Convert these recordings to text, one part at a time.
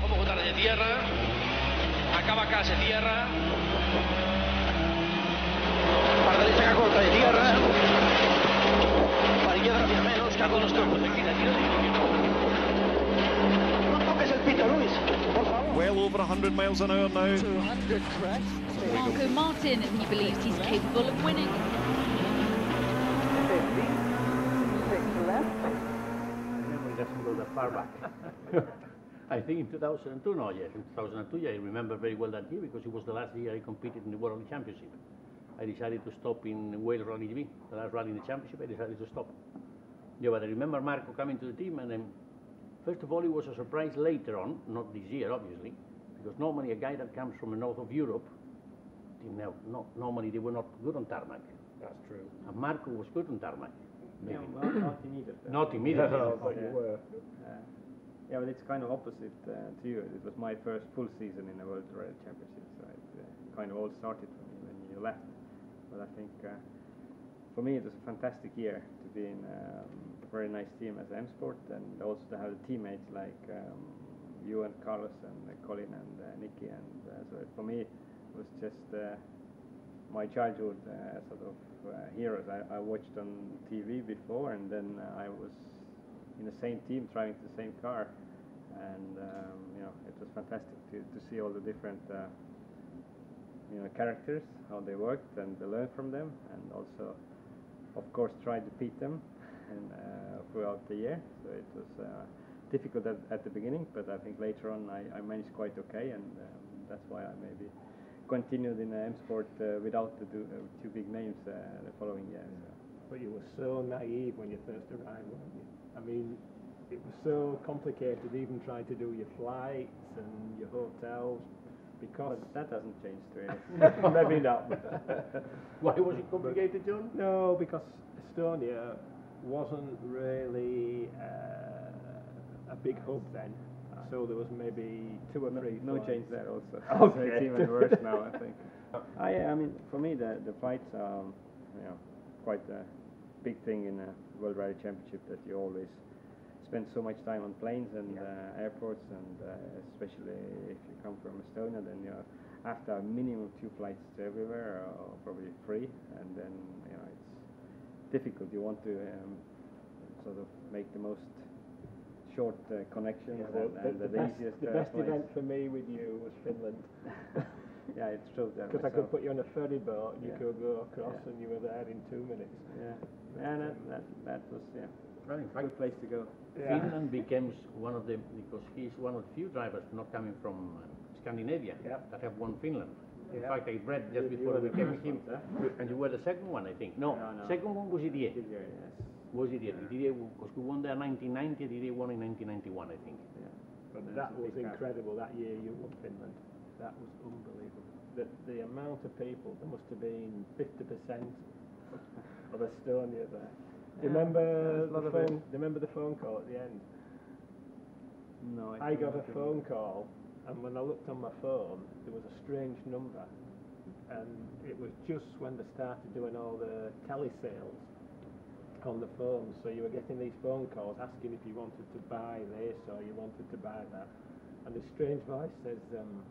como botar de tierra. Acaba acá, se cierra. Para derecha corta de tierra. Para izquierda hacia menos, que con los campos. Aquí la tira No toques el pito, Luis, por favor. Well over 100 miles an hour now. 200 crest. Markko Märtin, he believes he's capable of winning. 50. Six left. memory doesn't go that far back. I think in 2002, no, yes, in 2002, I remember very well that year because it was the last year I competed in the World Championship. I decided to stop in Wales Rally GB, the last rally in the championship, I decided to stop. Yeah, but I remember Markko coming to the team, and then, first of all, it was a surprise later on, not this year, obviously, because normally a guy that comes from the north of Europe, didn't know, no, normally they were not good on tarmac. That's true. And Markko was good on tarmac. Yeah, Maybe. well, not immediately. Not immediately. No, but you Yeah. but it's kind of opposite uh, to you. It was my first full season in the World Rally Championship, so it uh, kind of all started for me when you left. But I think uh, for me it was a fantastic year to be in um, a very nice team as M Sport and also to have teammates like um, you and Carlos and uh, Colin and uh, Nicky. And uh, so for me it was just my childhood sort of heroes. I, I watched on TV before, and then I was in the same team, driving the same car, and um, you know it was fantastic to, to see all the different uh, you know characters, how they worked, and learn from them, and also, of course, try to beat them, and uh, throughout the year. So it was. Uh, Difficult at, at the beginning, but I think later on I, I managed quite okay, and um, that's why I maybe continued in M Sport uh, without the two, uh, two big names uh, the following year. So. But you were so naive when you first arrived, weren't you? I mean, it was so complicated even trying to do your flights and your hotels because But that doesn't change really. maybe not. Why was it complicated, John? no, because Estonia wasn't really uh, a big hub then. So there was maybe two or no, three. no flights. change there also. Okay. so it's even worse now, I think. I, I mean, for me, the the flights are, you know, quite a big thing in a World Rally Championship that you always spend so much time on planes and uh, airports, and uh, especially if you come from Estonia, then you have to have minimum two flights to everywhere, or probably three, and then you know it's difficult. You want to um, sort of make the most short uh, connections Yeah, well, and, and the, the, best, the uh, best event for me with you was Finland. yeah, it's true. Because I could put you on a ferry boat and you Yeah. could go across Yeah. and you were there in two minutes. Yeah, and that, that, that was yeah, Well, in a fact, good place to go. Yeah. Finland becomes one of the because he's one of the few drivers not coming from uh, Scandinavia Yep. that have won Finland. In Yeah. fact, I read just You- you before were we the came with him, one, and you were the second one, I think. No, No, no. second one was Didier. This year, yes. Was Didier? Didier, because we won there in 1990, Didier won in 1991, I think. Yeah. But that was incredible that year you won Finland. That was unbelievable. The, the amount of people, there must have been 50% of Estonia there. Do you Yeah, remember the of phone? Do you remember the phone call at the end? No, I got a phone call, and when I looked on my phone, there was a strange number, and it was just when they started doing all the telesales on the phone. So you were getting these phone calls asking if you wanted to buy this or you wanted to buy that, and this strange voice says, um,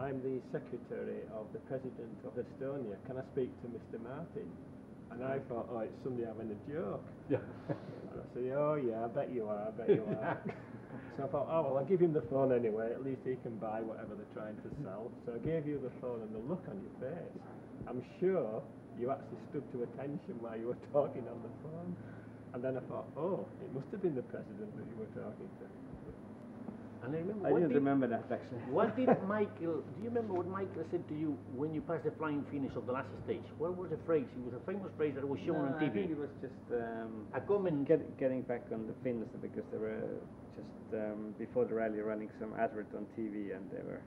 "I'm the secretary of the president of Estonia. Can I speak to Mr. Märtin?" And I thought, "Oh, it's somebody having a joke." Yeah. And I said, oh yeah, I bet you are, I bet you are. so I thought, oh well, I'll give him the phone anyway, at least he can buy whatever they're trying to sell. So I gave you the phone and the look on your face, I'm sure you actually stood to attention while you were talking on the phone. And then I thought, oh, it must have been the president that you were talking to. And I remember. I didn't did, remember that actually. what did Michael, do you remember what Michael said to you when you passed the flying finish of the last stage? What was the phrase? It was a famous phrase that was shown No, on I think TV. it was just um, A comment. get, getting back on the Finns because they were just um, before the rally running some advert on TV and they were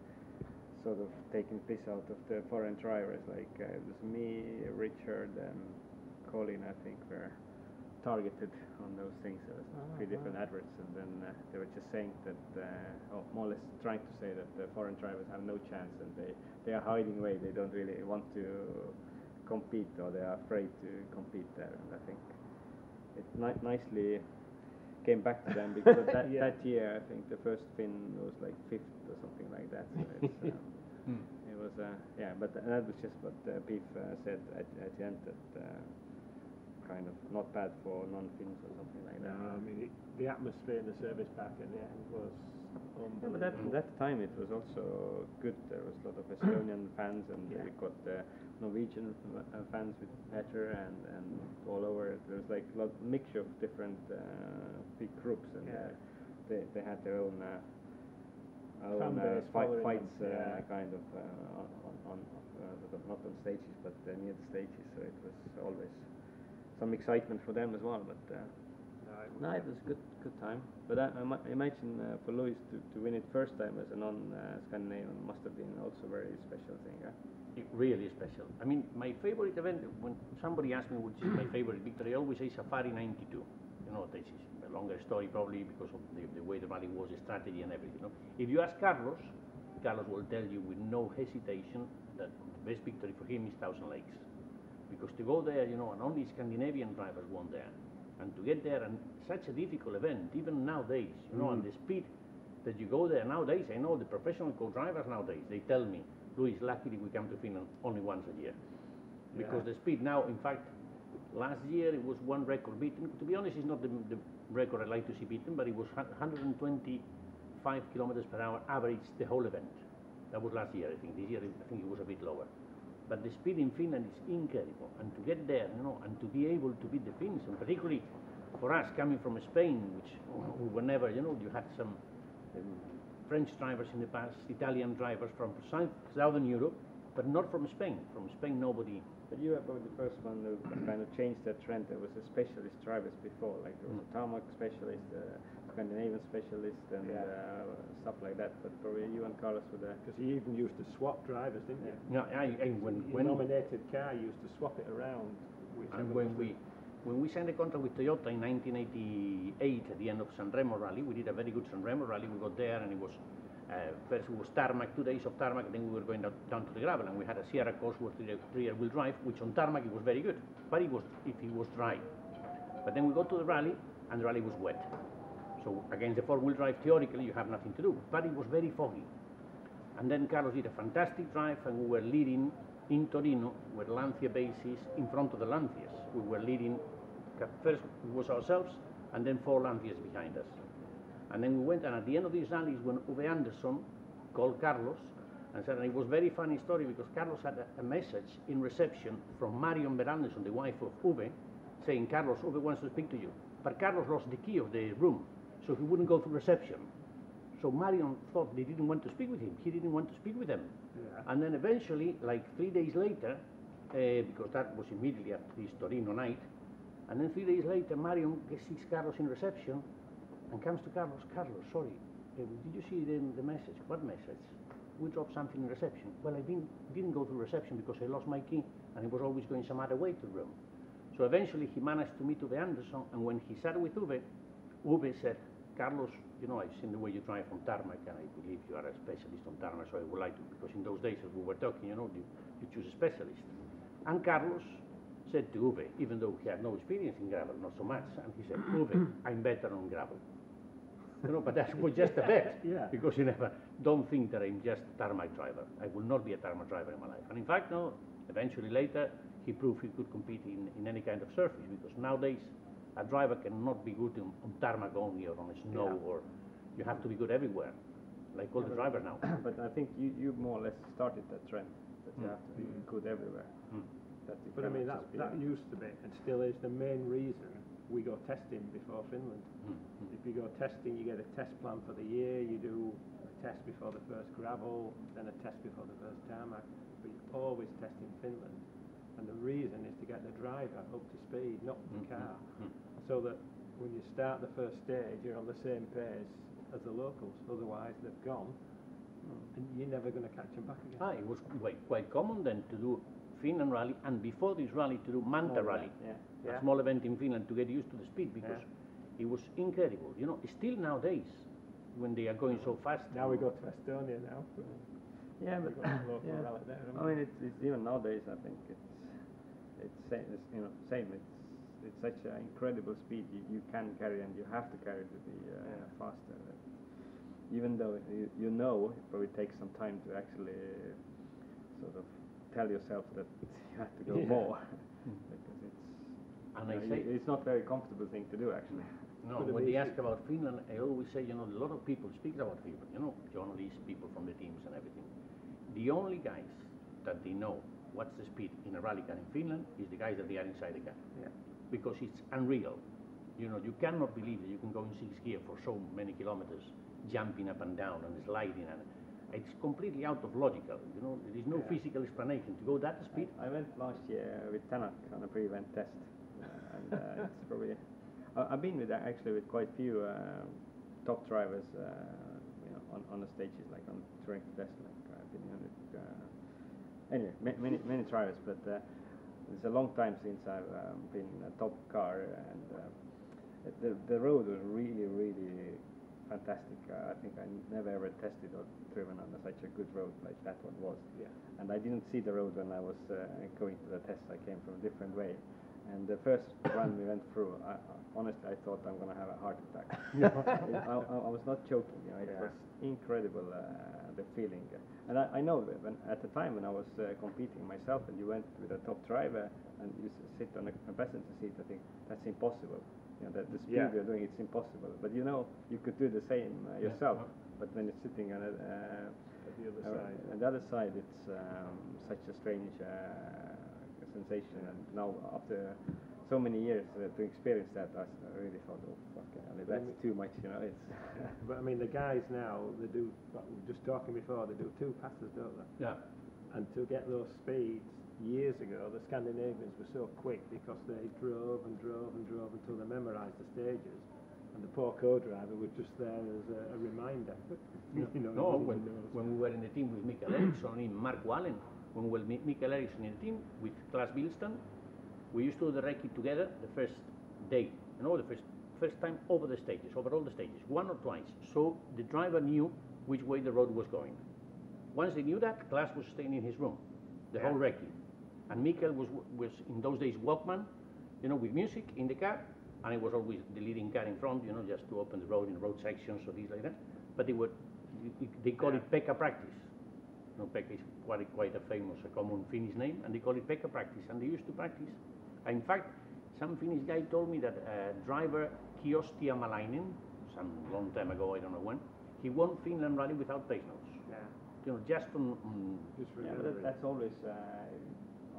sort of taking piss out of the foreign drivers. Like uh, it was me, Richard, and Colin. I think were targeted on those things. There was three different adverts, and then uh, they were just saying that, uh, or more or less trying to say that the foreign drivers have no chance and they they are hiding away. They don't really want to compete or they are afraid to compete there. And I think it ni- nicely came back to them because that, Yeah. that year I think the first Finn was like fifth or something like that. So it's, um, it was uh, yeah, but that was just what uh, Beef uh, said at, at the end that uh, kind of not bad for non-Finns or something like No, that. I mean, it, the atmosphere in the service back at the end was Yeah, but that that time it was also good. There was a lot of Estonian fans, and Yeah. we got uh, Norwegian uh, fans with Petter, and, and all over. There was like a lot mixture of different uh, big groups, and Yeah. uh, they they had their own. Uh, own uh, fight, fights, uh, kind of uh, on, on, on uh, not on stages, but uh, near the stages. So it was always some excitement for them as well. But uh, No, it was- no, it was a good, good time. But I, I imagine uh, for Luis to, to win it first time as a non-Scandinavian must have been also a very special thing. Huh? It really special. I mean, my favorite event, when somebody asks me which is my favorite victory, I always say Safari 92. You know, this is a longer story probably because of the, the way the rally was, the strategy and everything. You know? If you ask Carlos, Carlos will tell you with no hesitation that the best victory for him is Thousand Lakes. Because to go there, you know, and only Scandinavian drivers won there. And to get there, and such a difficult event, even nowadays, you know, and mm. the speed that you go there nowadays, I know the professional co-drivers nowadays, they tell me, Luis, luckily we come to Finland only once a year. Because Yeah. the speed now, in fact, last year it was one record beaten. To be honest, it's not the, the record I like to see beaten, but it was 125 kilometers per hour average the whole event. That was last year, I think. This year, I think it was a bit lower. But the speed in Finland is incredible, and to get there, you know, and to be able to beat the Finns, and particularly for us coming from Spain, which we were never, you know, you had some um, French drivers in the past, Italian drivers from south, southern Europe, but not from Spain. From Spain, nobody. But you were probably the first one who kind of changed that trend. There was a specialist drivers before, like there was a tarmac specialist, a Scandinavian specialist, and Yeah. uh, stuff like that. But probably you and Carlos were there. Because he even used to swap drivers, didn't he? No, I, I, when, Your when, nominated car used to swap it around. and when we, when we signed a contract with Toyota in 1988 at the end of San Remo Rally, we did a very good San Remo Rally. We got there and it was, uh, first it was tarmac, two days of tarmac, then we were going down, down to the gravel and we had a Sierra Cosworth rear, rear wheel drive, which on tarmac it was very good, but it was, if it was dry. But then we got to the rally and the rally was wet. So against the four-wheel drive, theoretically, you have nothing to do, but it was very foggy. And then Carlos did a fantastic drive, and we were leading in Torino, where Lancia base is, in front of the Lancias. We were leading, first it was ourselves, and then four Lancias behind us. And then we went, and at the end of this rally is when Ove Andersson called Carlos and said, and it was very funny story because Carlos had a, a message in reception from Marion Beranderson, the wife of Ove, saying, Carlos, Ove wants to speak to you. But Carlos lost the key of the room, so he wouldn't go through reception. So Marion thought they didn't want to speak with him. He didn't want to speak with them. Yeah. And then eventually, like three days later, uh, because that was immediately after this Torino night, and then three days later, Marion sees Carlos in reception and comes to Carlos, Carlos, sorry, uh, did you see the, the message? What message? We dropped something in reception. Well, I didn't, didn't go through reception because I lost my key and I was always going some other way to the room. So eventually he managed to meet Ove Andersson and when he sat with Ove, Ove said, Carlos, you know, I've seen the way you drive on tarmac and I believe you are a specialist on tarmac, so I would like to, because in those days as we were talking, you know, you, you choose a specialist. And Carlos said to Ove, even though he had no experience in gravel, not so much, and he said, Ove, I'm better on gravel. You know, but that was just a bet. Yeah. Because you never, don't think that I'm just a tarmac driver. I will not be a tarmac driver in my life. And in fact, no, eventually later, he proved he could compete in, in any kind of surface because nowadays, a driver cannot be good on, on tarmac only or on snow Yeah. or you have to be good everywhere, like all the drivers now. but I think you, you more or less started that trend that you Mm. have to be good everywhere. Mm. That But I mean, that, that used to be, and still is, the main reason we go testing before Finland. Mm, mm. If you go testing, you get a test plan for the year, you do a test before the first gravel, then a test before the first tarmac, but you always test in Finland. And the reason is to get the driver up to speed, not the Mm, car. mm, mm. So that when you start the first stage, you're on the same pace as the locals, otherwise they've gone, and you're never going to catch them back again. Ah, it was quite, quite common then to do Finland rally and before this rally to do Manta Small rally. Yeah. a Yeah. small event in Finland to get used to the speed because it was incredible. You know, still nowadays when they are going so fast. Now we go to Estonia now. Yeah, but got a local yeah. there, I mean, it's, it's even nowadays. I think it's it's same. It's, you know, same. It's it's such an incredible speed you, you can carry and you have to carry to be uh, faster. Even though you, you know it probably takes some time to actually sort of tell yourself that you have to go Yeah. more because it's And you know, say, it's not very comfortable thing to do actually. no, when be they ask about Finland, I always say, you know, a lot of people speak about Finland, you know, journalists, people from the teams and everything. The only guys that they know what's the speed in a rally car in Finland is the guys that they are inside the car. Yeah. Because it's unreal. You know, you cannot believe that you can go in six gear for so many kilometers, jumping up and down and sliding and it's completely out of logical. You know, there is no Yeah. physical explanation to go that speed. I went last year with Tänak on a pre-event test, uh, and uh, it's probably. I- I've been with uh, actually with quite few um, top drivers, uh, you know, on, on the stages like on touring test, like uh, I've been with. Uh, anyway, many many drivers, but uh, it's a long time since I've um, been in a top car, and uh, the the road was really really fantastic. Uh, I think I never ever tested or driven on such a good road like that one was Yeah. and I didn't see the road when I was uh, going to the test. I came from a different way, and the first run we went through, I, honestly, I thought I'm going to have a heart attack. I, I, I was not joking. You know, it Yeah. was incredible uh, the feeling, and I, I know that when at the time when I was uh, competing myself, and you went with a top driver and you s- sit on a, a passenger seat, I think that's impossible. You know, that the speed Yeah. you're doing, it's impossible. But you know, you could do the same uh, Yeah. yourself. But when you're sitting on a uh, the other uh, side. On the other side, it's um, such a strange uh, sensation, and now after so many years uh, to experience that, I really thought, oh fuck, that's too much, you know. It's But I mean, the guys now, they do, what we were just talking before, they do two passes, don't they? Yeah. And to get those speeds years ago, the Scandinavians were so quick because they drove and drove and drove until they memorised the stages. And the poor co-driver was just there as a, a reminder. you know, No, when, when we were in the team with Mikael Ericsson and Mark Wallen, when we were Mi- Mikael Ericsson in the team with Claes Billstam, we used to do the recce together the first day, you know, the first first time over the stages, over all the stages, one or twice. So the driver knew which way the road was going. Once they knew that, Claes was staying in his room, the whole recce. And Mikael was, was in those days Walkman, you know, with music in the car, and I was always the leading car in front, you know, just to open the road in road sections or things like that. But they were, they call it Pekka practice. No, Pekka is quite, quite a famous, a common Finnish name, and they call it Pekka practice, and they used to practice. In fact, some Finnish guy told me that uh, driver Kyösti Hämäläinen, some long time ago, I don't know when, he won Finland rally without pace notes. Yeah, You know, just on, on just yeah, that, that's always uh,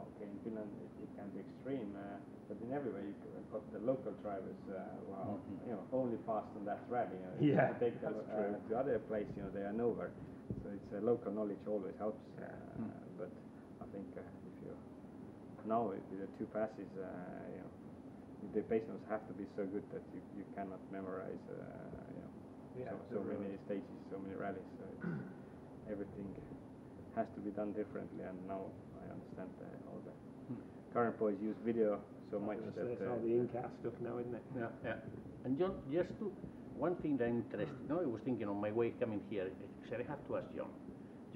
okay. In Finland, it, it can be extreme, uh, but in everywhere you c- got the local drivers uh, who are Mhm. you know only fast on that rally. You know, Yeah, take them that's uh, true. to other place, you know, they are nowhere. So it's uh, local knowledge always helps. Uh, Mm. But I think uh, if you now with with the two passes, uh, you know, the pace notes have to be so good that you, you cannot memorize. Uh, you know, Yeah, so, so many stages, so many rallies. So it's, everything has to be done differently, and now I understand uh, all the Hmm. current boys use video so much It's, that it's uh, all the in-car stuff now, isn't it? Yeah, yeah. And John, just to, one thing that I'm interested, no, I was thinking on my way coming here, I said I have to ask John.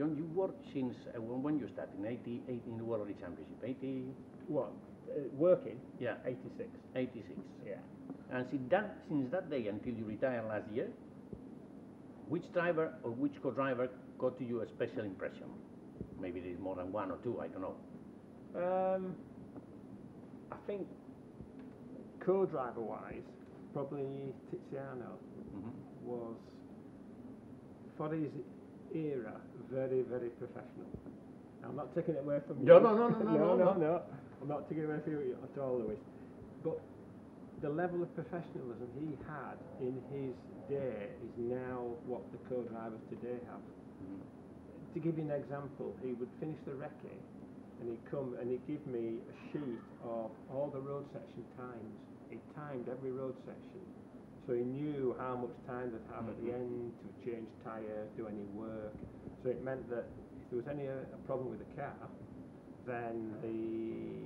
John, you worked since, uh, when, when you started, in 80, 80 in the World Rally Championship, 80, What? Uh, working? yeah, 86. 86. Yeah. And since that, since that day until you retired last year, which driver or which co-driver got to you a special impression? Maybe there is more than one or two, I don't know. Um, I think co-driver wise, probably Tiziano Mhm. was for his era very, very professional. I'm not taking it away from you. No, no, no, no, no, no, no, no. I'm not taking it away from you at all, Luis. But the level of professionalism he had in his day is now what the co-drivers today have. Mm. To give you an example, he would finish the recce and he'd come and he'd give me a sheet of all the road section times. He timed every road section. So he knew how much time they'd have mm -hmm. at the mm-hmm. end to change tyre, do any work, so it meant that if there was any uh, a problem with the car, then the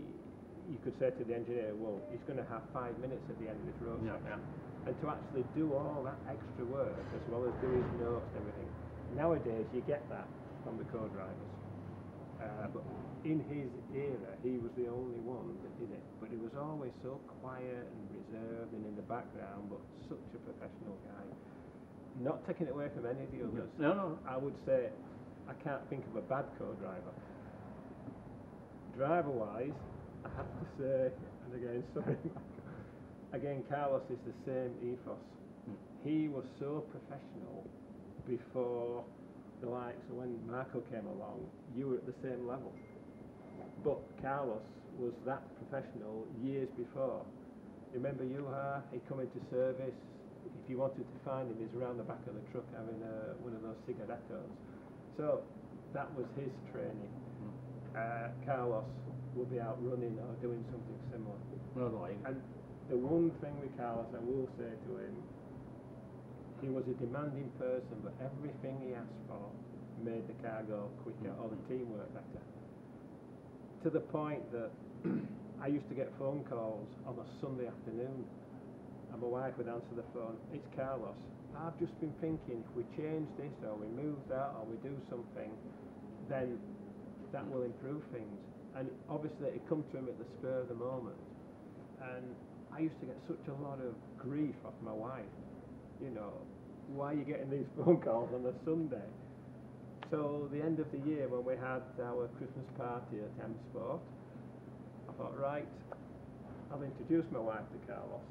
you could say to the engineer, well, he's going to have five minutes at the end of this road Yeah, section. And to actually do all that extra work as well as do his notes and everything. Nowadays, you get that from the co-drivers. Uh, but in his era, he was the only one that did it. But he was always so quiet and reserved and in the background, but such a professional guy. Not taking it away from any of the others. No, no. I would say I can't think of a bad co-driver. Driver-wise, I have to say, and again, sorry, again, Carlos is the same ethos. He was so professional before the likes of when Markko came along. You were at the same level, but Carlos was that professional years before. Remember you, uh, he come into service. If you wanted to find him, he's around the back of the truck having uh, one of those cigarettos. So that was his training. Uh, Carlos will be out running or doing something similar. No, no, And the one thing with Carlos, I will say to him, he was a demanding person, but everything he asked for made the car go quicker or the team work better. To the point that I used to get phone calls on a Sunday afternoon, and my wife would answer the phone, It's Carlos. I've just been thinking if we change this or we move that or we do something, then that will improve things. And obviously, it come to him at the spur of the moment. And I used to get such a lot of grief off my wife. You know, why are you getting these phone calls on a Sunday? So the end of the year when we had our Christmas party at M Sport, I thought, right, I'll introduce my wife to Carlos.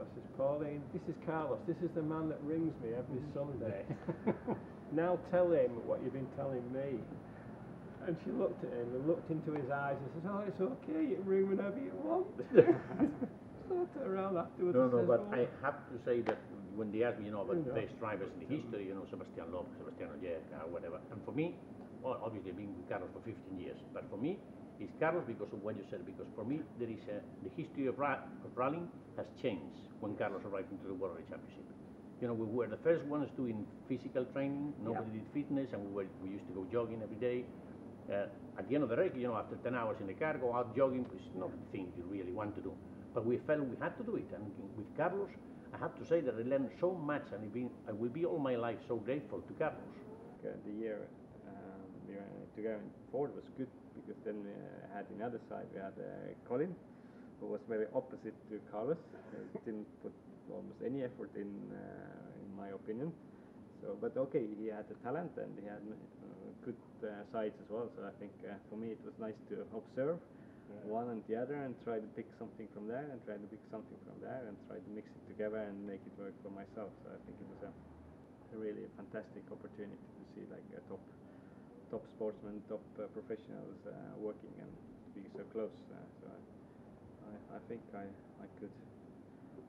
So I says, Pauline, this is Carlos. This is the man that rings me every Sunday. now tell him what you've been telling me. And she looked at him and looked into his eyes and says, oh, it's okay, you can ring whenever you want. so I around afterwards no, no, says, but "Oh, I have to say that when they ask me, you know, about You know. best drivers in the history, you know, Sebastian Loeb, Sebastian Ogier, uh, whatever. And for me, well, obviously being with Carlos for 15 years, but for me, it's Carlos because of what you said, because for me, there is a, the history of, ra- of rallying has changed when Carlos arrived into the World Rally Championship. You know, we were the first ones doing physical training, nobody did fitness, and we, were, we used to go jogging every day. Uh, at the end of the race, you know, after 10 hours in the car, go out jogging, it's not the thing you really want to do. But we felt we had to do it, and with Carlos, I have to say that I learned so much, and I've been, I will be all my life so grateful to Carlos. uh, the year um, we were together in Ford was good because then we uh, had the other side we had uh, Colin, who was very opposite to Carlos. Didn't put almost any effort in, uh, in my opinion. So, but okay, he had the talent and he had uh, good uh, sides as well. So I think uh, for me it was nice to observe one and the other and try to pick something from there and try to pick something from there and try to mix it together and make it work for myself. So I think it was a a really fantastic opportunity to see like a top top sportsmen, top uh, professionals uh, working and being so close. Uh, so I, I, think I, I could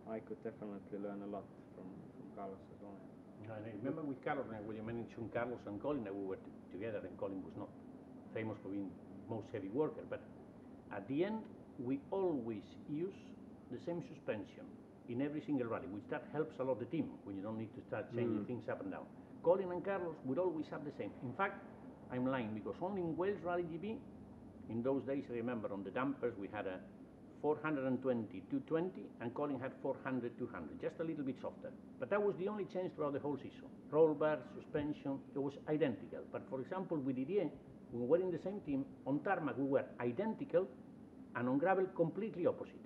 I could definitely learn a lot from, from Carlos as well. And I remember with Carlos, when you mentioned Carlos and Colin, that we were t- together, and Colin was not famous for being most heavy worker, but at the end, we always use the same suspension in every single rally, which that helps a lot the team when you don't need to start changing things up and down. Colin and Carlos would always have the same. In fact, I'm lying because only in Wales Rally GB, in those days, I remember on the dampers we had a 420 220 and Colin had 400 200, just a little bit softer. But that was the only change throughout the whole season. Roll bar, suspension, it was identical. But for example, with Didier, we were in the same team, on tarmac we were identical and on gravel completely opposite.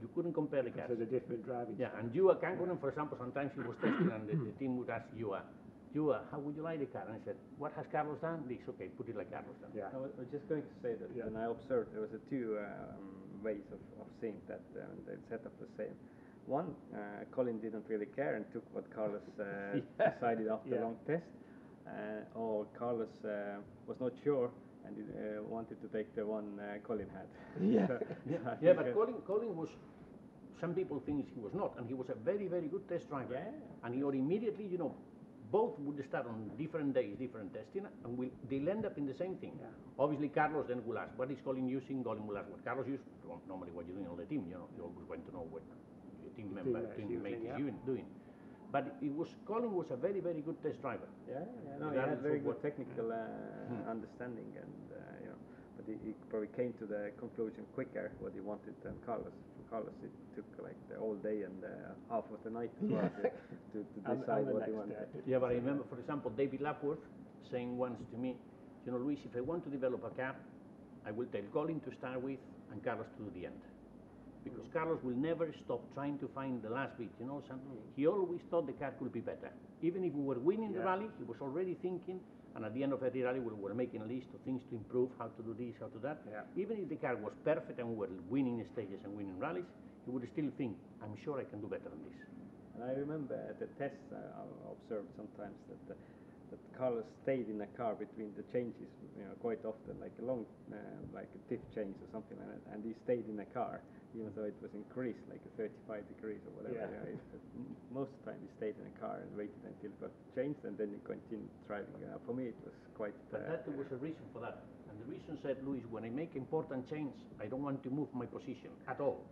You couldn't compare the cars. So the different driving Yeah, and you Juha Kankkunen, for example, sometimes he was testing and the, the team would ask Juha, Juha, how would you like the car? And I said, what has Carlos done? This, okay, put it like Carlos done. Yeah. I was just going to say that Yeah. when I observed there was a two um, ways of, of seeing that um, the setup was same. One, uh, Colin didn't really care and took what Carlos uh, Yeah. decided after Yeah. a long test, uh, or Carlos uh, was not sure and he, uh, wanted to take the one uh, Colin had. Yeah. So, Yeah, I yeah but Colin, Colin was, some people think he was not, and he was a very, very good test driver. Yeah. And he would immediately, you know, both would start on different days, different testing, and will, they'll end up in the same thing. Yeah. Obviously, Carlos then will ask, what is Colin using? Colin will ask what Carlos used. Normally, what you're doing on the team, you know, you always want to know what your team member, teammate using, is yeah. doing-. But it was Colin was a very, very good test driver. Yeah, yeah, no, he had very good technical uh, Hmm. understanding, and uh, but he, he probably came to the conclusion quicker what he wanted than Carlos. For Carlos, it took like the whole day and uh, half of the night as well uh, to, to, to decide what he wanted. day. Yeah, but I remember, for example, David Lapworth saying once to me, you know, Luis, if I want to develop a car, I will tell Colin to start with and Carlos to do the end. Because mm. Carlos will never stop trying to find the last bit, you know. Some, mm. he always thought the car could be better. Even if we were winning the rally, he was already thinking, and at the end of every rally, we were making a list of things to improve, how to do this, how to do that. Yeah. Even if the car was perfect and we were winning stages and winning rallies, he would still think, I'm sure I can do better than this. And I remember at the tests uh, I observed sometimes that the, that Carlos stayed in a car between the changes, you know, quite often, like a long, uh, like a diff change or something like that, and he stayed in a car, even though it was increased like 35 degrees or whatever. Yeah. you know, it- most of the time he stayed in a car and waited until it got changed, and then he continued driving. Uh, for me, it was quite. But uh, that was a reason for that. And the reason said, Luis, when I make important change, I don't want to move my position at all.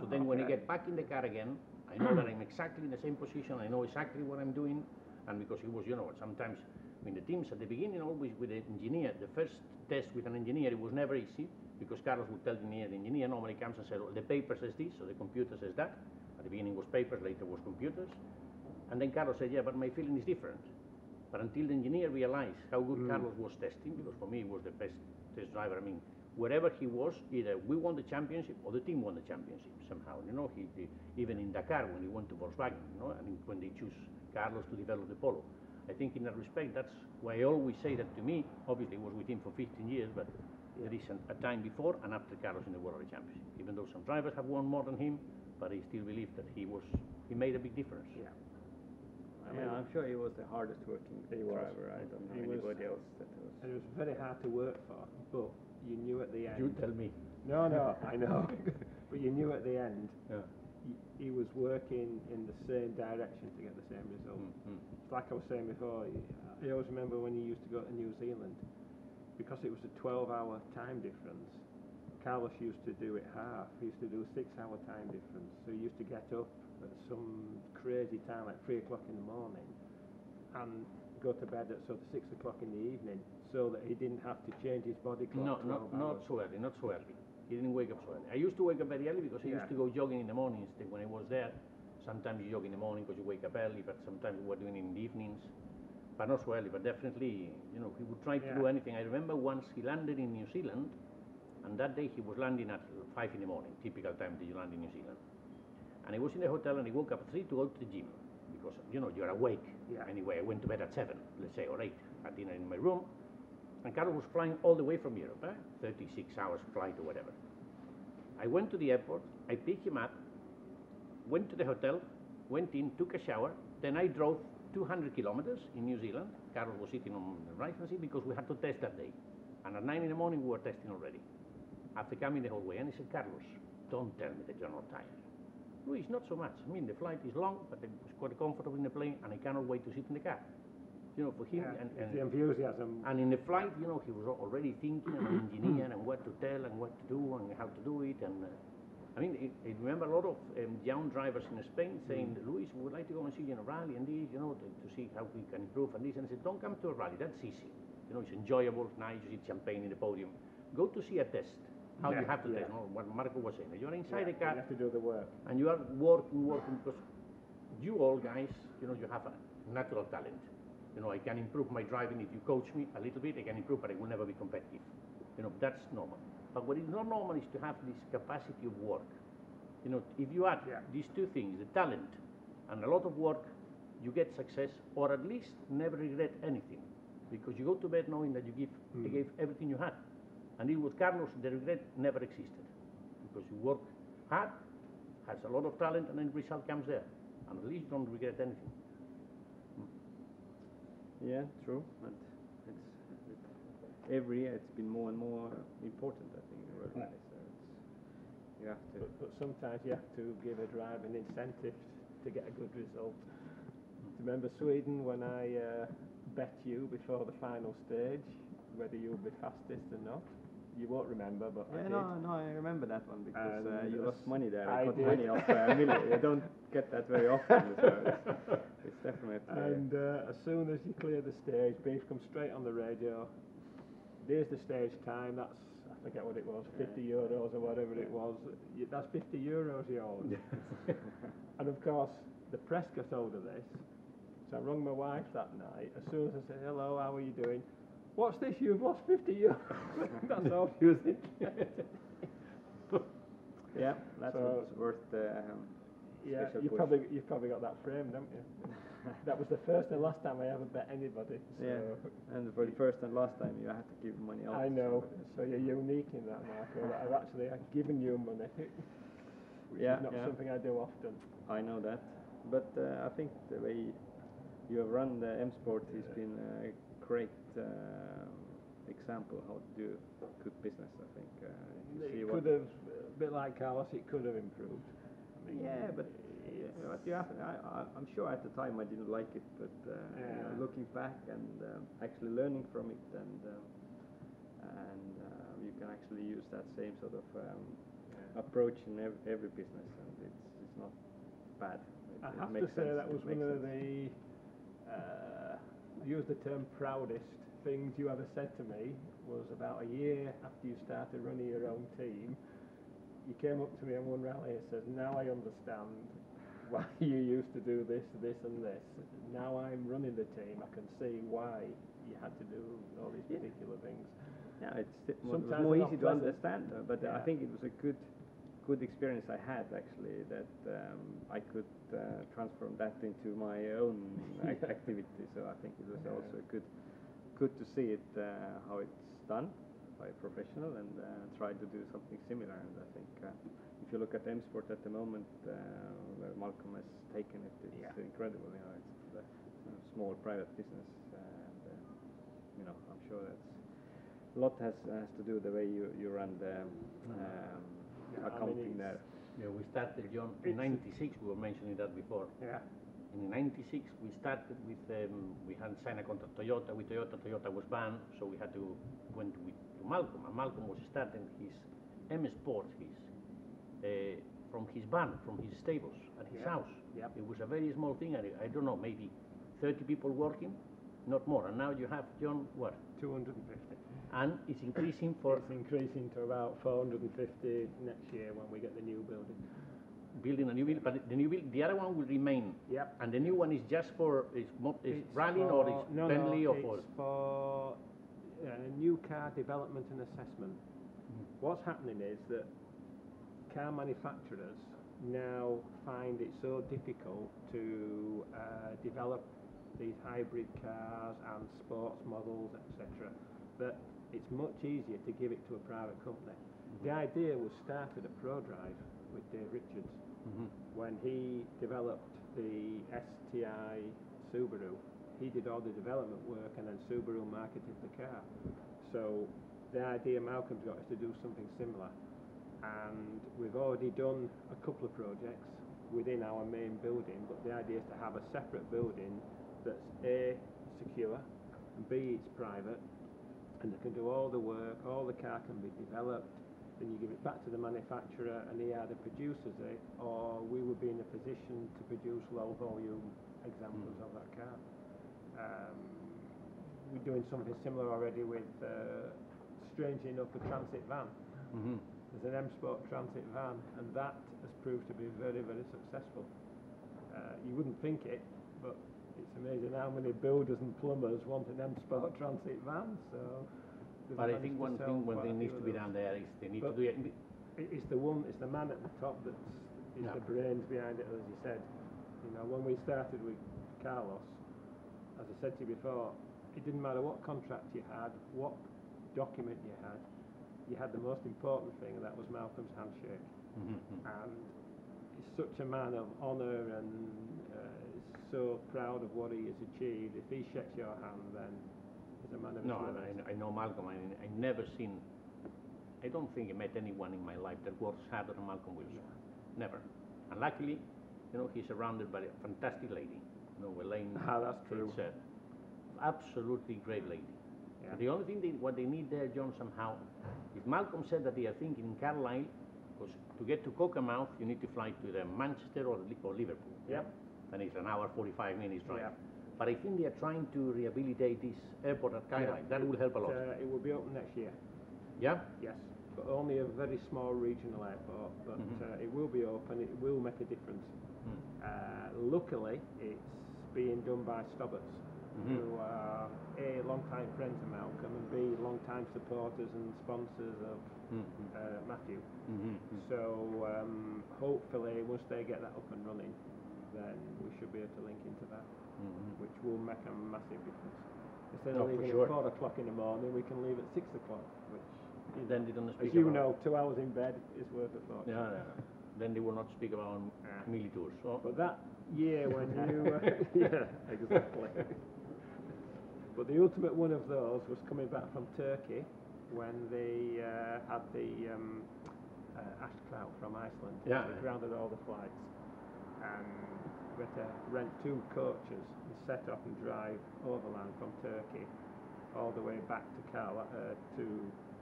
So then when I get back in the car again, I know that I'm exactly in the same position, I know exactly what I'm doing, and because he was, you know, sometimes, I mean, the teams at the beginning always with the engineer, the first test with an engineer, it was never easy, because Carlos would tell the engineer, the engineer normally comes and says, well, the paper says this, so the computer says that. At the beginning was papers, later was computers. And then Carlos said, yeah, but my feeling is different. But until the engineer realized how good mm. Carlos was testing, because for me he was the best test driver, I mean, wherever he was, either we won the championship or the team won the championship somehow. You know, he, he even in Dakar when he went to Volkswagen, you know, and when they choose Carlos to develop the Polo. I think in that respect, that's why I always say that to me. Obviously, it was with him for 15 years, but there is an, a time before and after Carlos in the World Rally Championship. Even though some drivers have won more than him, but I still believe that he was he made a big difference. Yeah. I mean, I'm sure he was the hardest working He was. driver. I don't know He was. anybody else that was. And it was very hard to work for, but you knew at the end. You tell me. No, no, I know. but you knew at the end Yeah. He, was working in the same direction to get the same result. Mm, mm. It's like I was saying before, I always remember when he used to go to New Zealand, because it was a 12 hour time difference, Carlos used to do it half. He used to do a six hour time difference. So he used to get up at some crazy time, like 3 o'clock in the morning, and go to bed at sort of 6 o'clock in the evening, so that he didn't have to change his body No, clock. not, 12 not so early, not so early. He didn't wake up so early. I used to wake up very early because I Yeah. used to go jogging in the mornings when I was there. Sometimes you jog in the morning because you wake up early, but sometimes we were doing it in the evenings. But not so early, but definitely, you know, he would try to do anything. I remember once he landed in New Zealand, and that day he was landing at 5 in the morning, typical time that you land in New Zealand. And he was in the hotel and he woke up at 3 to go to the gym because, you know, you're awake. Yeah. Anyway, I went to bed at 7, let's say, or 8, had dinner in my room. And Carlos was flying all the way from Europe, eh? 36 hours flight or whatever. I went to the airport, I picked him up, went to the hotel, went in, took a shower, then I drove 200 kilometers in New Zealand. Carlos was sitting on the right seat because we had to test that day. And at 9 in the morning, we were testing already. After coming the whole way, and he said, Carlos, don't tell me that you're not tired. Luis, not so much. I mean, the flight is long, but it was quite comfortable in the plane, and I cannot wait to sit in the car. You know, for him, Yeah, and, and the enthusiasm. and in the flight, you know, he was already thinking and an engineer and what to tell and what to do and how to do it. And uh, I mean, I, I remember a lot of um, young drivers in Spain saying, Luis, we would like to go and see you in a rally and this, you know, to, to see how we can improve and this. And I said, don't come to a rally, that's easy. You know, it's enjoyable, it's nice, you see champagne in the podium. Go to see a test. How you have to yeah. test, no, what Markko was saying. You're inside Yeah, the car You have to do the work. and you are working, working because you all guys, you know, you have a natural talent. You know, I can improve my driving if you coach me a little bit. I can improve, but I will never be competitive. You know, that's normal. But what is not normal is to have this capacity of work. You know, if you add Yeah. these two things, the talent and a lot of work, you get success, or at least never regret anything, because you go to bed knowing that you give, hmm. you gave everything you had. And it with Carlos, the regret never existed, because you work hard, has a lot of talent, and then result comes there, and at least you don't regret anything. Yeah, true. And it's, it, every year it's been more and more important, I think, in World Rally. So it's, you have to. But, but sometimes you have to give a driver an incentive to get a good result. Do you remember Sweden when I uh, bet you before the final stage whether you'll be fastest or not? You won't remember, but I Yeah, did. no, no, I remember that one because uh, And you lost money there. I I got did. money off uh, Milly. You don't get that very often, so it's, it's definitely. And uh, as soon as you clear the stage, Beef comes straight on the radio. There's the stage time. That's I forget what it was, 50 euros or whatever it was. Y- That's 50 euros you yours. and of course, the press got hold of this. So I rung my wife that night. As soon as I said hello, how are you doing? What's this? You've lost 50 euros. That's all she was interested Yeah, that's So- what was worth the um, Yeah, special you probably you've probably got that framed, haven't you? that was the first and last time I ever bet anybody. So Yeah, and for the first and last time you had to give money out. I know. So you're unique in that, Markko. I've actually I've given you money, which Yeah, is not yeah. something I do often. I know that, but uh, I think the way you have run the M Sport has been a great um example how to do good business. I think. Uh, you see It what- could have, a bit like Carlos, it could have improved. I mean, Yeah, but yeah, but have, I, I, I'm sure at the time I didn't like it, but uh, you know, looking back and um, actually learning from it, and um, and uh, you can actually use that same sort of um, approach in every, every business, and it's it's not bad. It, I have to say sense, that was one of the, uh, use the term proudest things you ever said to me was about a year after you started running your own team. You came up to me on one rally and says, now I understand why you used to do this, this and this. Now I'm running the team, I can see why you had to do all these Yeah. particular things. Yeah, it's it was Sometimes more easy to understand, but uh, I think it was a good, good experience I had actually that um, I could uh, transform that into my own ac- activity. So I think it was Yeah. also good, good to see it uh, how it's done by a professional and uh, try to do something similar. And I think uh, if you look at M Sport at the moment, uh, where Malcolm has taken it, it's Yeah. incredible. You know, it's a, a small private business, and uh, you know, I'm sure that's a lot has has to do the way you, you run the um, Yeah, accounting there. Yeah, we started, John, in It's- '96. We were mentioning that before. Yeah. In '96, we started with um, we had signed a contract Toyota. With Toyota, Toyota was banned, so we had to went with to Malcolm, and Malcolm was starting his M Sports, his uh, from his van, from his stables at his Yeah. house. Yep. It was a very small thing. I, I don't know, maybe 30 people working, not more. And now you have John what? 250. And it's increasing for It's increasing to about 450 next year when we get the new building. building a new building. But the new building, the other one will remain. Yep. And the new one is just for is, is It's rallying or is no, Bentley no, or for it's for uh, new car development and assessment. Mm. What's happening is that car manufacturers now find it so difficult to uh, develop these hybrid cars and sports models, etc., that it's much easier to give it to a private company. The idea was started at ProDrive with Dave Richards Mhm. when he developed the STI Subaru, he did all the development work and then Subaru marketed the car. So the idea Malcolm's got is to do something similar. And we've already done a couple of projects within our main building, but the idea is to have a separate building that's A, secure, and B, it's private, and they can do all the work, all the car can be developed, then you give it back to the manufacturer and he either produces it or we would be in a position to produce low volume examples of that car. Um, we're doing something similar already with, uh, strangely enough, a transit van. Mhm. There's an M Sport transit van and that has proved to be very, very successful. Uh, you wouldn't think it, but it's amazing how many builders and plumbers want an M Sport transit van. So But I think one thing one thing needs to be those. done there is they need But- to do it. It- It's the one, it's the man at the top that's is the brains behind it, as you said. You know, when we started with Carlos, as I said to you before, it didn't matter what contract you had, what document you had, you had the most important thing, and that was Malcolm's handshake. Mhm. And he's such a man of honour and so proud of what he has achieved. If he shakes your hand, then he's a man of his No, I, I know Malcolm. I, I never seen. I don't think I met anyone in my life that works harder than Malcolm Wilson. Never. And luckily, you know, he's surrounded by a fantastic lady. You know, Elaine. Ah, that's true. It's absolutely great lady. Yeah. The only thing they, what they need there, John, somehow, if Malcolm said that they are thinking in Carlisle, because to get to Cockermouth, you need to fly to the Manchester or, or Liverpool. Yep. Then it's an hour, 45 minutes drive. Yeah. But I think they are trying to rehabilitate this airport at Carlisle. Yeah, That will help a lot. Uh, it will be open next year. yeah? Yes, but only a very small regional airport, but Mhm. uh, it will be open, it will make a difference. Hmm. Uh, luckily, it's being done by Stobarts, Mhm. who are A, long-time friends of Malcolm, and B, long-time supporters and sponsors of Mhm. uh, Matthew. Mhm. So um, hopefully, once they get that up and running, then we should be able to link into that, Mhm. which will make a massive difference. Instead of for leaving sure. at four o'clock in the morning, we can leave at six o'clock, which, you Then they don't speak as you know, two hours in bed is worth a fortune. Yeah, yeah. Then they will not speak about Yeah. tours. So But that year when you, uh, yeah, exactly. but the ultimate one of those was coming back from Turkey when they uh, had the um, uh, Ashkraut from Iceland. Yeah. They grounded all the flights. And we had to rent two coaches and set off and drive overland from Turkey all the way back to Cal, uh, to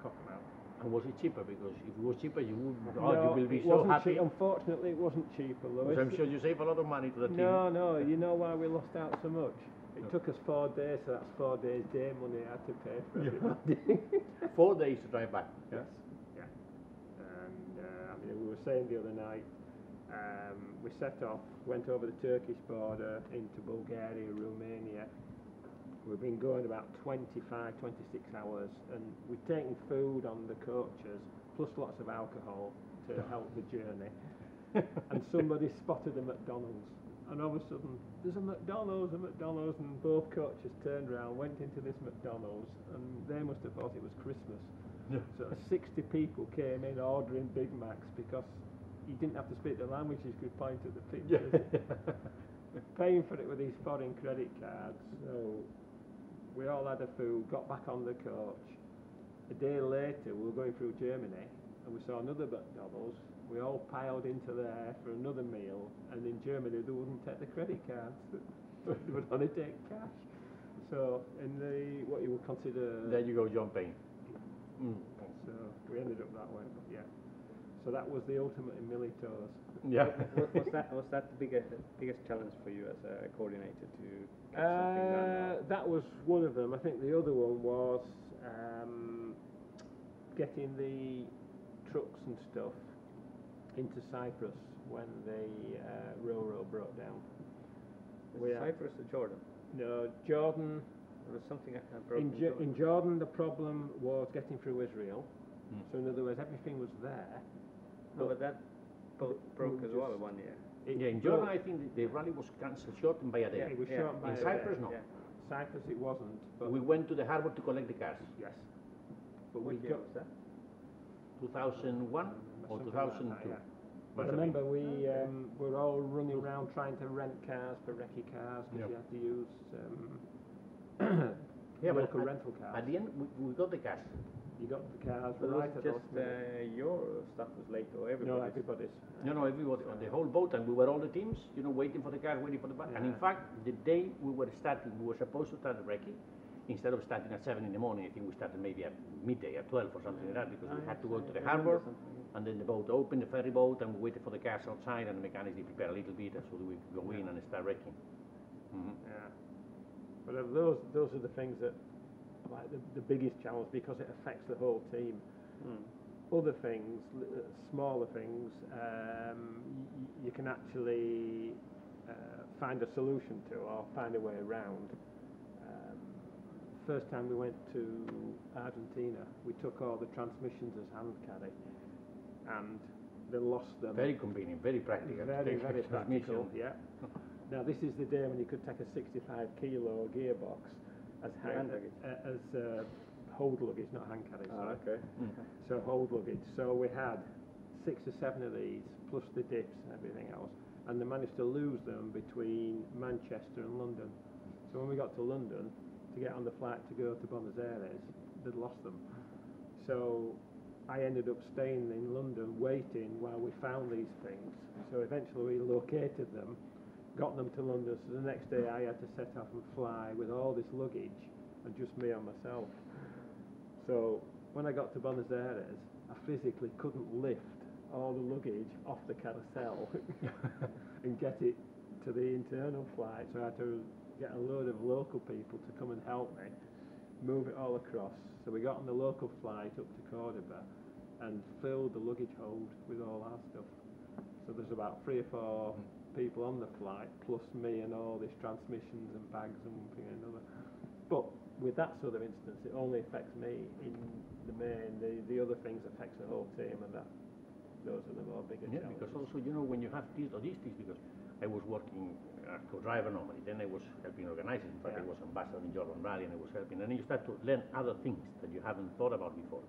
Cockermouth. and was it cheaper? Because if it was cheaper, you would. No, you will be so happy. cheap. Unfortunately, it wasn't cheaper, Luis. I'm sure you save a lot of money to the team. No, no, you know why we lost out so much? It No. took us four days, so that's four days day money I had to pay for everybody. Four days to drive back. yes, yeah. And uh, I mean, we were saying the other night, um, we set off, went over the Turkish border into Bulgaria, Romania. We've been going about 25, 26 hours, and we've taken food on the coaches, plus lots of alcohol to help the journey. and somebody spotted a McDonald's. And all of a sudden, there's a McDonald's, a McDonald's, and both coaches turned around, went into this McDonald's, and they must have thought it was Christmas. So 60 people came in ordering Big Macs because you didn't have to speak the language, you could point at the pictures. Paying for it with his foreign credit cards. So we all had a food, got back on the coach. A day later, we were going through Germany, and we saw another McDonald's. We all piled into there for another meal, and in Germany they wouldn't take the credit cards; they would only take cash. So in the what you would consider There you go, jumping. Mm. so we ended up that way, but yeah. So that was the ultimate in Militos. Yeah. Was that was that the biggest biggest challenge for you as a coordinator to get something done? Uh, that was one of them. I think the other one was um, getting the trucks and stuff into Cyprus when the uh, railroad broke down. Was we Cyprus or Jordan? No, Jordan. There was something uh, broken. In, jo- in Jordan, the problem was getting through Israel. Mm. So in other words, everything was there. No, but that boat broke as well one year. It Yeah, in broke- Jordan, I think the, the rally was cancelled short in Yeah, Bayadere. it was Yeah. short by In a day. In Cyprus, no. Yeah. Cyprus, it wasn't. But We went to the harbour to collect the cars. yes, but we What year got was that? 2001 or something like that, 2002. yeah. Must But have remember, we um, were all running around trying to rent cars for recce cars because Yep. you had to use um, Yeah, but local at- rental cars. At the end, we, we got the cars. You got the cars But right was at just those uh, your stuff was late or no, everybody? everybody's. No, no, everybody on the whole boat, and we were all the teams, you know, waiting for the car, waiting for the bus. And in Yeah. fact, the day we were starting, we were supposed to start the recce. Instead of starting at seven in the morning, I think we started maybe at midday, at twelve or something like that, because we had to go to the harbour, and then the boat opened, the ferry boat, and we waited for the cars outside, and the mechanics they prepare a little bit, so we could go in and start wrecking. Mhm. Yeah. But uh, those those are the things that like the, the biggest challenge because it affects the whole team. Hmm. Other things, uh, smaller things, um, y- you can actually uh, find a solution to or find a way around. Um, first time we went to Argentina, we took all the transmissions as hand carry, and they lost them. Very convenient, very practical. Very, very practical, yeah. Now this is the day when you could take a 65 kilo gearbox as hand, Hand luggage. uh, as uh, hold luggage, not hand carry. Ah, sorry. okay. So hold luggage. So we had six or seven of these, plus the dips and everything else, and they managed to lose them between Manchester and London. So when we got to London to get on the flight to go to Buenos Aires, they'd lost them. So I ended up staying in London waiting while we found these things. So eventually we located them, got them to London. So the next day I had to set off and fly with all this luggage and just me and myself. So when I got to Buenos Aires, I physically couldn't lift all the luggage off the carousel and get it to the internal flight. So I had to get a load of local people to come and help me move it all across. So we got on the local flight up to Cordoba and filled the luggage hold with all our stuff. So there's about three or four mm. People on the flight, plus me and all these transmissions and bags and one thing and another. but with that sort of instance, it only affects me in the main. The the other things affects the whole team, and that those are the more bigger Yeah, challenges. because also, you know, when you have these logistics, because I was working as co-driver normally, then I was helping organizing. In fact, I was ambassador in Jordan Rally, and I was helping. And then you start to learn other things that you haven't thought about before.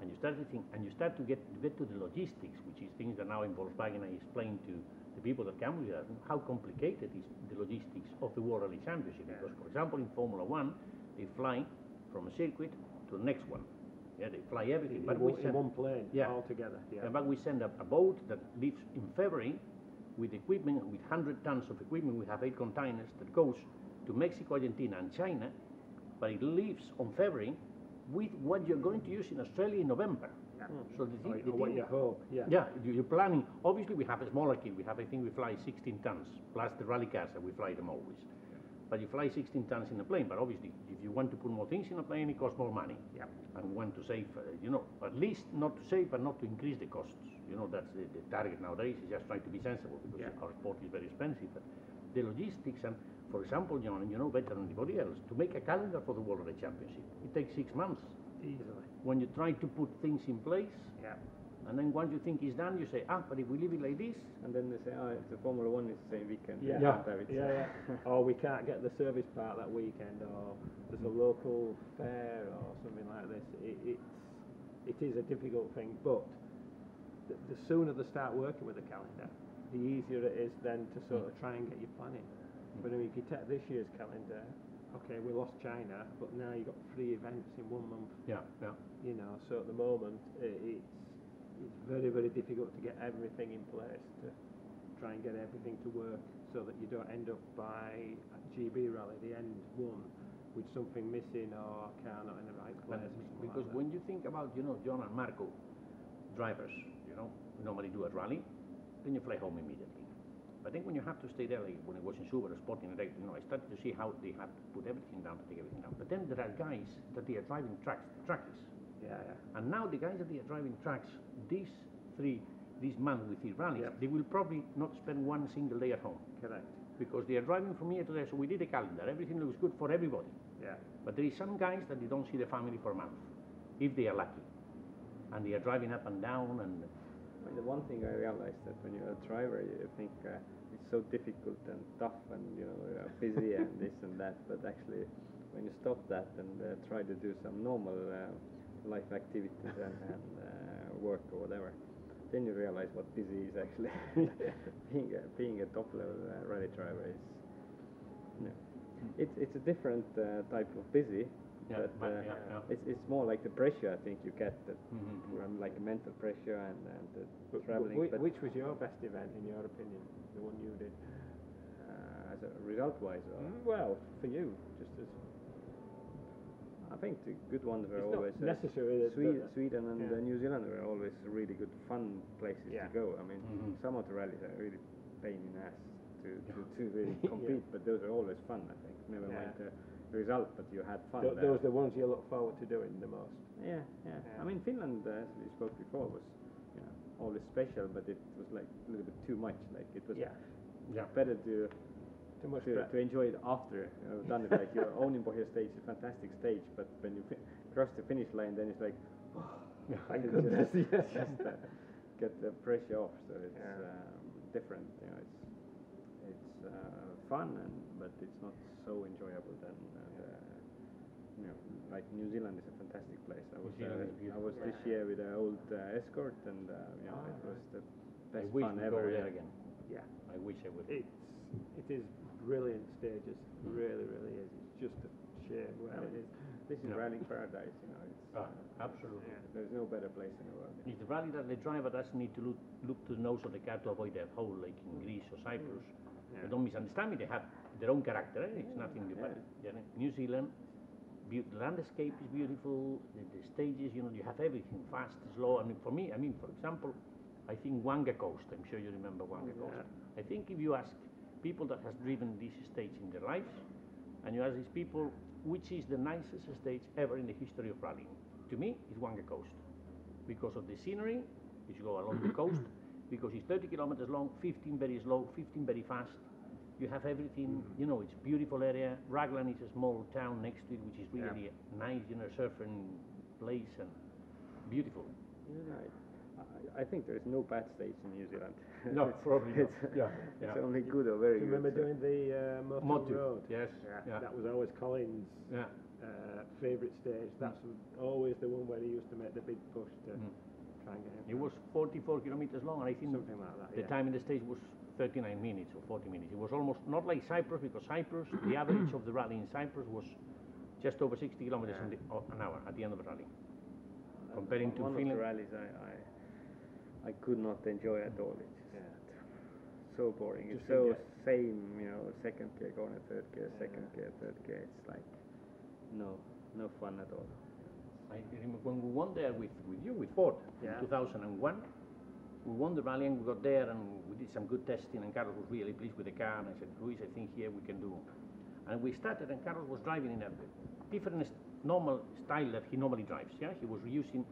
And you start to think, and you start to get, get to the logistics, which is things that now in Volkswagen I explain to the people that come with how complicated is the logistics of the World Rally Championship. Because, for example, in Formula One, they fly from a circuit to the next one. Yeah, they fly everything. in, but we in send- one plane Yeah. altogether. Yeah. and but we send a, a boat that leaves in February with equipment, with 100 tons of equipment. We have eight containers that goes to Mexico, Argentina, and China, but it leaves on February with what you're going to use in Australia in November. So the Or, thing, the what thing- you hope. Yeah. yeah, you- you're planning. Obviously, we have a smaller kit. We have, I think, we fly 16 tons plus the rally cars, and we fly them always. But you fly 16 tons in a plane. But obviously, if you want to put more things in a plane, it costs more money. Yeah. And we want to save, uh, you know, at least not to save, but not to increase the costs. You know, that's the, the target nowadays. Is just trying to be sensible because Yeah. our sport is very expensive. But the logistics and, for example, John, and you know better than anybody else, to make a calendar for the World Rally Championship, it takes six months. Easily. When you try to put things in place, Yeah. and then once you think it's done, you say, ah, but if we leave it like this, And then they say, oh, it's the Formula One is the same weekend. Yeah. we Yeah. can't. Yeah, yeah. or we can't get the service part that weekend, or there's a local fair or something like this. It, it's it is a difficult thing, but the, the sooner they start working with the calendar, the easier it is then to sort of try and get your planning. But I mean, if you take this year's calendar, okay, we lost China, but now you've got three events in one month. yeah, yeah. You know, so at the moment it's it's very very difficult to get everything in place to try and get everything to work so that you don't end up by GB rally the end one with something missing or a car not in the right place. because like when you think about, you know, John and Markko, drivers, you know, normally do a rally, then you fly home immediately. But think when you have to stay there, like when I was in Subaru Sporting, like, you know, I started to see how they have to put everything down to take everything down. But then there are guys that they are driving trucks, truckies. yeah, yeah. And now the guys that they are driving trucks, these three, this month with these rallies, Yep. they will probably not spend one single day at home correct. because they are driving from here to there. So we did a calendar. Everything looks good for everybody. Yeah, But there is some guys that they don't see the family for a month, if they are lucky. And they are driving up and down and I the one thing I realized that when you're a driver, you think uh, it's so difficult and tough and you know busy and this and that. But actually, when you stop that and uh, try to do some normal uh, life activities and, and uh, work or whatever, then you realize what busy is actually. being a, being a top level uh, rally driver is. You know, it's it's a different uh, type of busy. Yeah, but but uh, yeah, yeah. It's, it's more like the pressure I think you get that Mhm. from like a mental pressure and, and the but, traveling. whi- but which was your best event in your opinion? The one you did? uh, as a result wise, uh, Mm, Well, for you, just as I think the good ones were It's always uh, necessary that- Sweden, Sweden and yeah. uh, New Zealand were always really good fun places Yeah. to go. I mean, Mhm. some of the rallies are really pain in ass to, to, to really Yeah. compete, but those are always fun. I think never Yeah. mind the result, but you had fun. Th- there. those are the ones you look forward to doing the most. Yeah, yeah, Yeah. I mean, Finland, uh, as we spoke before, was you know always special, but it was like a little bit too much. Like it was Yeah, yeah. better to too much to, prep. to enjoy it after you know, done it. Like your own Bohia stage is a fantastic stage, but when you fi- cross the finish line, then it's like, Thank it's goodness, just, yeah. just uh, get the pressure off. So it's Yeah. um, different. You know, it's it's uh, fun, and but it's not so enjoyable than. Uh, the, you know, like New Zealand is a fantastic place. I was uh, I was this year with an old uh, escort, and uh, you know, it was the best I best wish fun we ever. go there again. Yeah, I wish I would. it's it is brilliant stages. Really, really is. It's just a shame where it is. This is Yeah. rallying paradise. You know, it's, Ah, uh, absolutely. There's no better place in the world. It's the rally that the driver doesn't need to look, look to the nose of the car to avoid a hole like in Greece or Cyprus. But don't misunderstand me, they have their own character. Eh? It's nothing new. But yeah, New Zealand, beau- the landscape is beautiful, the, the stages, you know, you have everything fast, slow. I mean, for me, I mean, for example, I think Whaanga Coast, I'm sure you remember Whaanga Coast. I think if you ask people that has driven this stage in their lives, and you ask these people, which is the nicest stage ever in the history of rallying? To me, it's Whaanga Coast. Because of the scenery, you go along the coast, because it's 30 kilometers long, 15 very slow, 15 very fast, You have everything, Mm-hmm. you know, it's a beautiful area. Raglan is a small town next to it, which is really nice, you know, surfing place and beautiful. You're right. I, I think there is no bad states in New Zealand. No, It's- probably not. It's, Yeah, it's yeah. only good or very Do you good. remember so- doing the uh, Motu, Motu, Road? yes, Yeah, yeah. That was always Colin's Yeah. uh, favourite stage. That's always the one where he used to make the big push to Mm. try and get him. It was 44 kilometers long, and I think something like that. the yeah. time in the stage was 39 minutes or 40 minutes. It was almost not like Cyprus because Cyprus, the average of the rally in Cyprus was just over 60 kilometers in the, an hour at the end of the rally. Comparing to one Finland, of the rallies I, I, I could not enjoy at all. It's just so boring. It's Just so forget. same, you know, second gear going to third gear, second gear, third gear. It's like no, no fun at all. I remember when we won there with, with you, with Ford, Yeah. in 2001. We won the rally and we got there and we did some good testing and Carlos was really pleased with the car and I said, Luis, I think here we can do. And we started and Carlos was driving in a different normal style that he normally drives, yeah? He was using,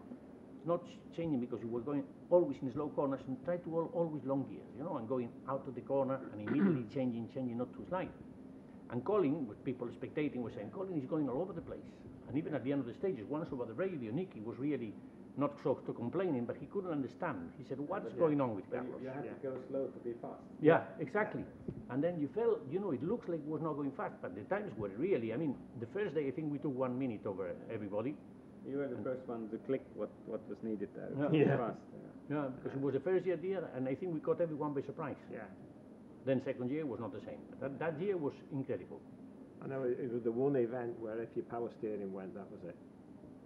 not changing because he was going always in slow corners and tried to al always long gears, you know, and going out of the corner and immediately changing, changing, not too slide. And Colin, with people spectating, was saying, Colin is going all over the place. And even at the end of the stages, once over the radio, Nicky was really not so to complaining, but he couldn't understand. He said, what's going on with Carlos? have to go slow to be fast. Yeah, exactly. And then you felt, you know, it looks like it was not going fast, but the times were really, I mean, the first day I think we took one minute over everybody. You were the first one to click what, what was needed there. Yeah. Yeah. Fast. Yeah. Yeah, because it was the first year there, and I think we caught everyone by surprise. Yeah. Then second year was not the same. But that, that year was incredible. I know it, it was the one event where if your power steering went, that was it.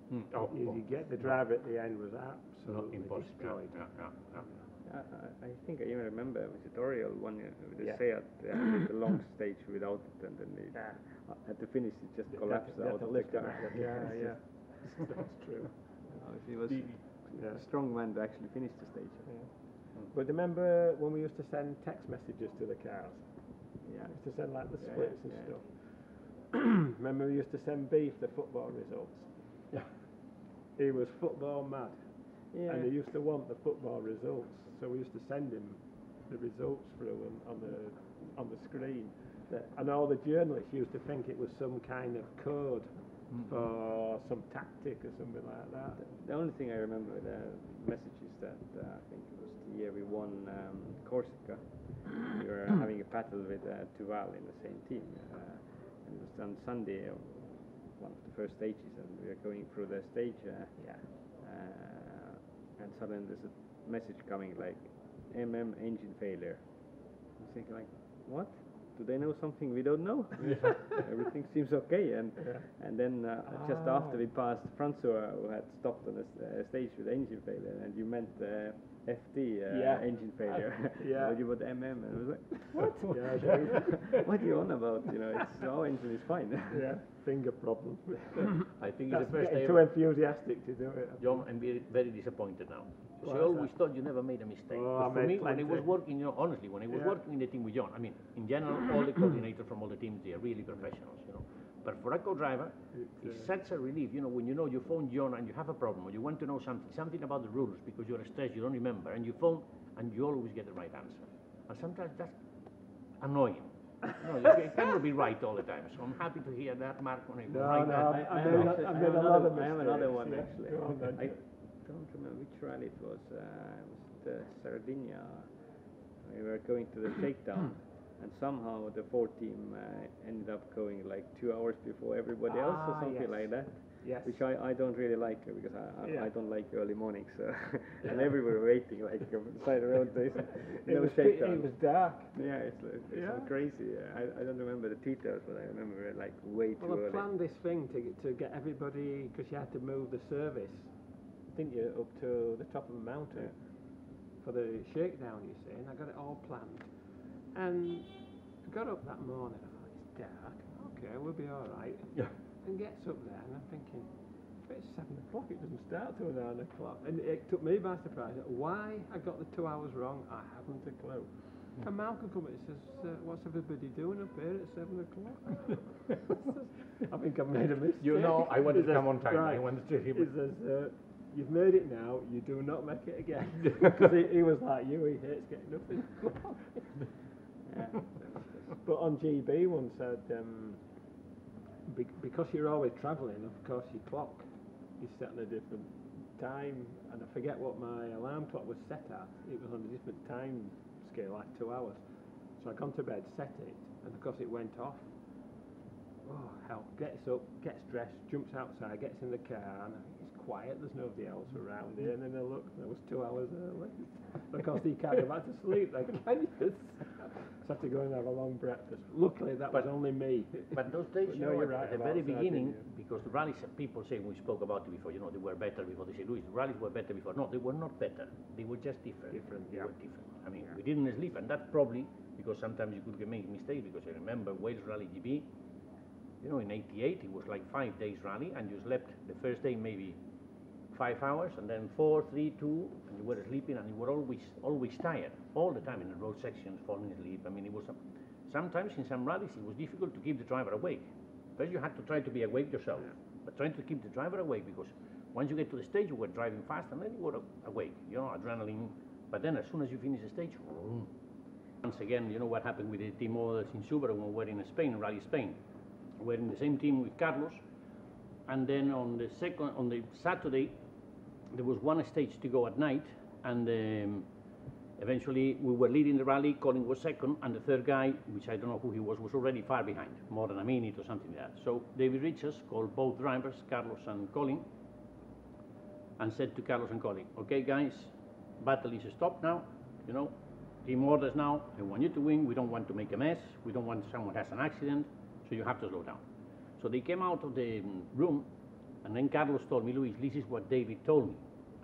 Hmm. Oh, you, oh, you get the drive at the end was absolutely impossible. destroyed. Yeah, yeah, yeah. I, I- I think I even remember was it Auriol one year with the Yeah. Seat uh, did the long stage without it and then they Yeah. at the finish it just You collapsed had to- you had out of the lift it car. Yeah, yeah. That's true. Uh, he was Yeah. a strong man to actually finish the stage. Yeah. But remember when we used to send text messages to the cars? Yeah. We used to send like the Yeah, splits and yeah. stuff. remember we used to send Beef the football results? Yeah. He was football mad. Yeah. And he used to want the football results. So we used to send him the results through on, on the on the screen. And all the journalists used to think it was some kind of code for some tactic or something like that. The only thing I remember the messages that uh, I think it was the year we won um, Corsica. we were having a battle with uh, Duval in the same team. Uh, and it was on Sunday, uh, one of the first stages, and we are going through the stage. Uh, Yeah. uh, and suddenly there's a message coming like MM engine failure. I'm thinking like, what? Do they know something we don't know? Everything seems okay, and and then uh, just after we passed Francois, who had stopped on the uh, stage with engine failure, and you meant uh, FD uh, Yeah. engine failure. Yeah. but you put MM, and I was like, what? Yeah, I do. what are you on about? You know, it's our engine is fine. yeah, finger problem. I think That's it's the first getting too enthusiastic to do it. John, I'm very, very disappointed now. Why So I is always thought you never made a mistake. Oh, But for made me, when I was working, you know, honestly, when I was Yeah. working in the team with John, I mean, in general, all the coordinators from all the teams, they are really professionals, you know. But for a co-driver, it's such a relief, you know, when you know you phone John and you have a problem, or you want to know something, something about the rules because you're stressed, you don't remember, and you phone and you always get the right answer. And sometimes that's annoying. No, you cannot be right all the time. So I'm happy to hear that, Mark, when I No, right no, now. I, I, I made, have a- I actually- I made have a lot another- of I have another one, yeah. actually. On. I don't remember which rally it was. Uh, it was the Sardinia. We were going to the shakedown, and somehow the Ford team uh, ended up going like two hours before everybody else, or Ah, something yes. like that. Yes. Which I, I don't really like uh, because I, I, Yeah. I don't like early mornings. Uh, and everywhere waiting like beside the road. There's no was, shakedown. it was dark. Yeah, it's, it's Yeah. crazy. I, I don't remember the details, but I remember it like way too Well, I early. planned this thing to get, to get everybody because you had to move the service, didn't you, up to the top of the mountain for the shakedown. You see, and I got it all planned. And I got up that morning. Oh, it's dark. Okay, we'll be all right. Yeah. And gets up there, and I'm thinking, it's seven o'clock. It doesn't start till nine o'clock. And it took me by surprise. Why I got the two hours wrong, I haven't a clue. And Malcolm comes and says, uh, "What's everybody doing up here at seven o'clock?" I think I've made a mistake. You know, I wanted to come on time. I wanted to He says, uh, "You've made it now. You do not make it again." Because he, he was like you. He hates getting up in the morning. Yeah. But on GB once I'd, um, be, because you're always travelling, of course your clock is set on a different time, and I forget what my alarm clock was set at. It was on a different time scale, like two hours. So I gone to bed, set it, and of course it went off. Oh hell! Gets up, gets dressed, jumps outside, gets in the car, and quiet. There's nobody else around here. And then I look, there was two hours early. Of course, you can't go back to sleep. Then can you? So I had to go and have a long breakfast. Luckily, that was only me. But those days, But you no, know, at, right at the very Sardinia. beginning, because the rallies, people say, we spoke about it before, you know, they were better before. They say, Luis, the rallies were better before. No, they were not better. They were just different. Different, They yeah. were different. I mean, we didn't sleep, and that's probably because sometimes you could make mistakes, because I remember Wales Rally GB, you know, in 88, it was like five days rally, and you slept the first day maybe five hours, and then four, three, two, and you were sleeping, and you were always, always tired, all the time in the road sections, falling asleep. I mean, it was, some- sometimes in some rallies, it was difficult to keep the driver awake. First, you had to try to be awake yourself, but trying to keep the driver awake, because once you get to the stage, you were driving fast, and then you were awake, you know, adrenaline. But then as soon as you finish the stage, vroom. once again, you know what happened with the team orders in Subaru when we were in Spain, Rally Spain. We were in the same team with Carlos, and then on the second, on the Saturday, there was one stage to go at night, and um, eventually we were leading the rally. Colin was second, and the third guy, which I don't know who he was, was already far behind, more than a minute or something like that. So David Richards called both drivers, Carlos and Colin, and said to Carlos and Colin, "Okay, guys, battle is stopped now. You know, team orders now. I want you to win. We don't want to make a mess. We don't want someone has an accident. So you have to slow down." So they came out of the room, and then Carlos told me, Luis, this is what David told me.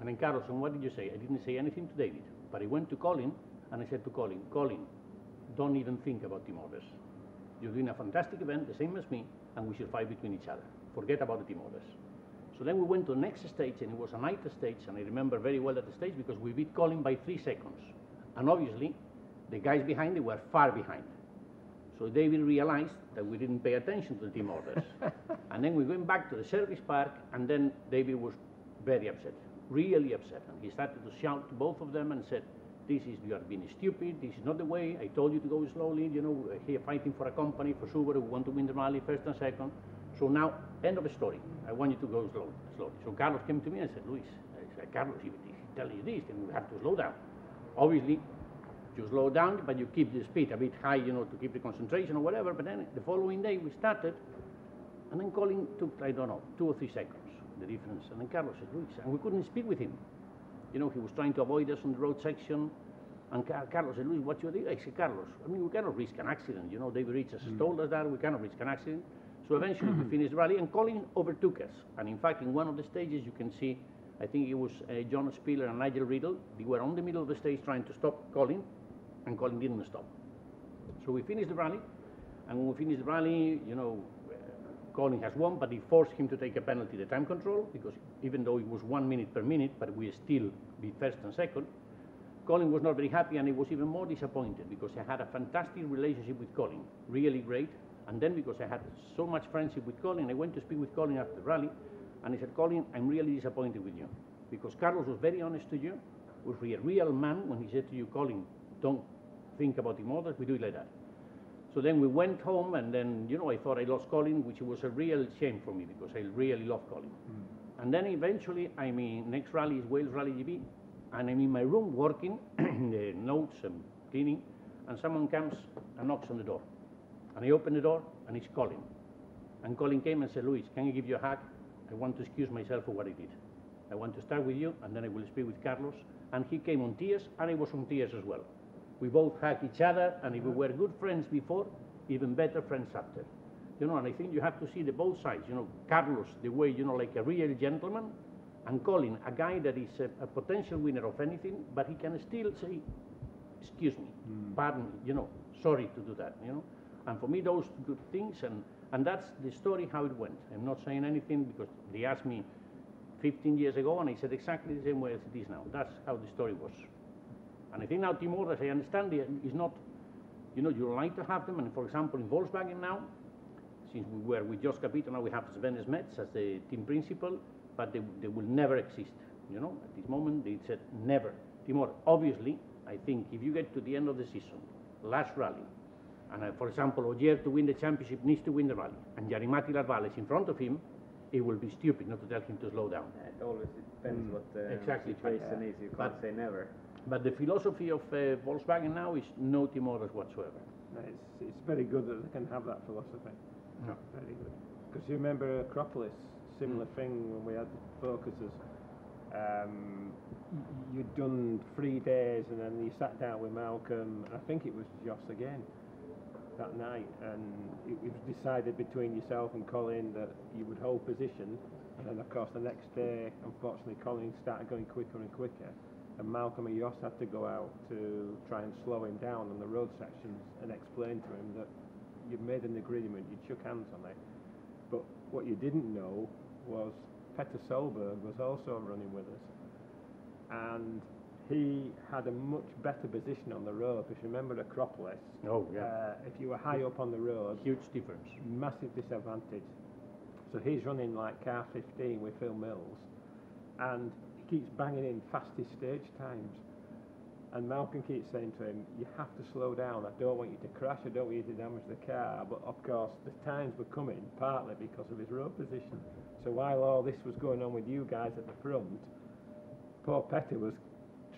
And then Carlos, and what did you say? I didn't say anything to David, but I went to Colin, and I said to Colin, Colin, don't even think about team orders. You're doing a fantastic event, the same as me, and we should fight between each other. Forget about the team orders. So then we went to the next stage, and it was a night stage, and I remember very well that stage because we beat Colin by three seconds. And obviously, the guys behind, they were far behind. So David realized that we didn't pay attention to the team orders. and then we went back to the service park, and then David was very upset, really upset. And he started to shout to both of them and said, this is, you are being stupid, this is not the way, I told you to go slowly, you know, we're here fighting for a company, for Subaru, we want to win the rally first and second. So now, end of the story, I want you to go slowly, slowly. So Carlos came to me and said, Luis, I said, Carlos, if he's telling you this, then we have to slow down. Obviously, you slow down, but you keep the speed a bit high, you know, to keep the concentration or whatever. But then the following day we started, and then Colin took, I don't know, two or three seconds, the difference. And then Carlos said, Luis, and we couldn't speak with him. You know, he was trying to avoid us on the road section. And Car- Carlos said, Luis, what you doing? I said, Carlos, I mean, we cannot risk an accident. You know, David Richards has told us that we cannot risk an accident. So eventually we finished the rally, and Colin overtook us. And in fact, in one of the stages, you can see, I think it was uh, John Spiller and Nigel Riddle. They were on the middle of the stage trying to stop Colin, and Colin didn't stop. So we finished the rally, and when we finished the rally, you know, uh, Colin has won, but he forced him to take a penalty, the time control, because even though it was one minute per minute, but we still be first and second. Colin was not very happy, and he was even more disappointed because I had a fantastic relationship with Colin, really great. And then because I had so much friendship with Colin, I went to speak with Colin after the rally, and I said, Colin, I'm really disappointed with you because Carlos was very honest to you, was a real man when he said to you, Colin, don't think about orders, we do it like that. So then we went home, and then, you know, I thought I lost Colin, which was a real shame for me because I really love Colin. Mm. And then eventually, I mean, next rally is Wales Rally GB, and I'm in my room working, the notes and cleaning, and someone comes and knocks on the door. And I open the door, and it's Colin. And Colin came and said, Luis, can I give you a hug? I want to excuse myself for what I did. I want to start with you, and then I will speak with Carlos. And he came on tears, and I was on tears as well. We both hug each other, and if we were good friends before, even better friends after. You know, and I think you have to see the both sides. You know, Carlos, the way, you know, like a real gentleman, and Colin, a guy that is a, a potential winner of anything, but he can still say, excuse me, hmm. pardon me, you know, sorry to do that, you know. And for me, those good things, and, and that's the story how it went. I'm not saying anything because they asked me 15 years ago, and I said exactly the same way as it is now. That's how the story was. And I think now Team Orders, I understand, it is not, you know, you like to have them, and for example, in Volkswagen now, since we were with Jost Capito, now we have Sven Smeets as the team principal, but they, they will never exist. You know, at this moment, they said never. Team Orders. Obviously, I think if you get to the end of the season, last rally, And uh, for example, Ogier to win the championship needs to win the rally, and Jari-Matti Latvala is in front of him. It will be stupid not to tell him to slow down. It always depends what the Exactly, situation but- is. You can't say never. But the philosophy of uh, Volkswagen now is no timores whatsoever. No, It's, it's very good that they can have that philosophy. No. Very good. Because you remember Acropolis, similar thing when we had the focuses. Um, you'd done three days and then you sat down with Malcolm, I think it was Jost again that night, and it was decided between yourself and Colin that you would hold position. And then, of course, the next day, unfortunately, Colin started going quicker and quicker. And Malcolm and Jost had to go out to try and slow him down on the road sections and explain to him that you'd made an agreement, you'd shook hands on it. But what you didn't know was Petter Solberg was also running with us. And he had a much better position on the road. If you remember Acropolis, Oh, yeah. uh, if you were high up on the road, Huge difference. massive disadvantage. So he's running like car 15 with Phil Mills, and keeps banging in fastest stage times. And Malcolm keeps saying to him, "You have to slow down. I don't want you to crash. I don't want you to damage the car." But of course, the times were coming partly because of his road position. So while all this was going on with you guys at the front, poor Petter was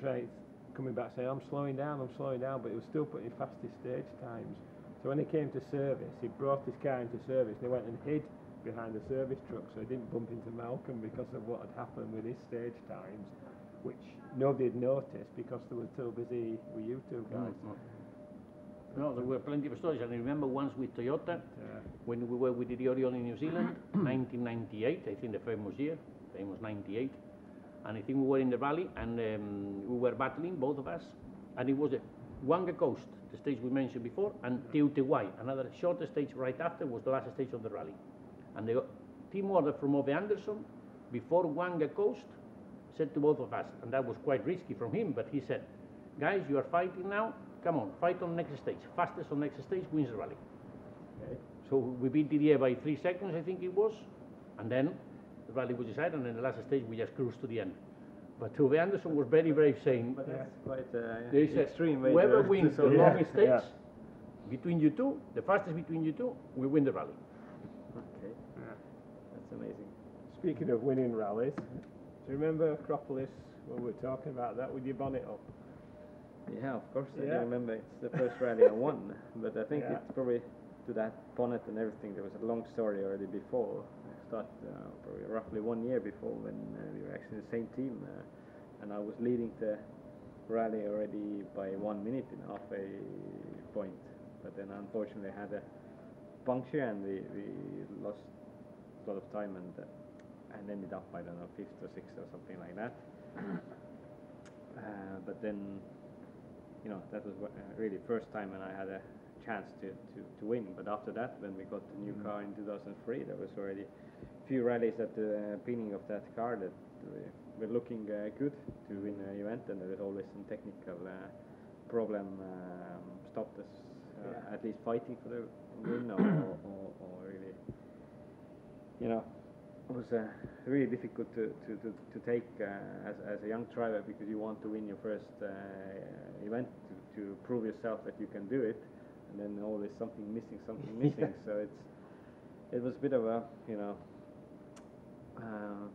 trying coming back saying, "I'm slowing down. I'm slowing down," but he was still putting fastest stage times. So when he came to service, he brought his car into service he went and hid behind the service truck so he didn't bump into Malcolm because of what had happened with his stage times, which nobody had noticed because they were too busy with you two guys. No, there were plenty of stories. And I remember once with Toyota, Uh, when we were with the Auriol in New Zealand, 1998, I think the famous year, famous 98. And I think we were in the rally and um, we were battling, both of us. And it was a Whaanga Coast, the stage we mentioned before, and Teutewai, another short stage right after, was the last stage of the rally. And the team order from Ove Andersson, before Whaanga Coast, said to both of us, and that was quite risky from him, but he said, guys, you are fighting now, come on, fight on next stage. Fastest on next stage wins the rally. Okay. So we beat Didier by three seconds, I think it was, and then the rally was decided, and in the last stage we just cruised to the end. But Tove Andersson was very brave, saying, But that's quite uh, they said, extreme way whoever to, wins to the solve it. longest stage Yeah. between you two, the fastest between you two, we win the rally. Amazing. speaking of winning rallies, do you remember Acropolis when we were talking about that with your bonnet up? Yeah, of course. Yeah. I remember it's the first rally I won, but I think Yeah. it's probably to that bonnet and everything. There was a long story already before. I started uh, probably roughly one year before when uh, we were actually the same team, uh, and I was leading the rally already by one minute and half a point. But then unfortunately I had a puncture and we, we lost a lot of time and uh, and ended up I don't know fifth or sixth or something like that. Uh, but then you know, that was uh, really first time when I had a chance to, to, to win. But after that, when we got the new car in 2003, there was already a few rallies at the beginning of that car that uh, were looking uh, good to win an event, and there was always some technical uh, problem um, stopped us uh, at least fighting for the win or, or, or really, you know, it was uh, really difficult to, to, to, to take uh, as, as a young driver because you want to win your first uh, event to, to prove yourself that you can do it, and then always something missing, something missing. So it's it was a bit of a you know uh,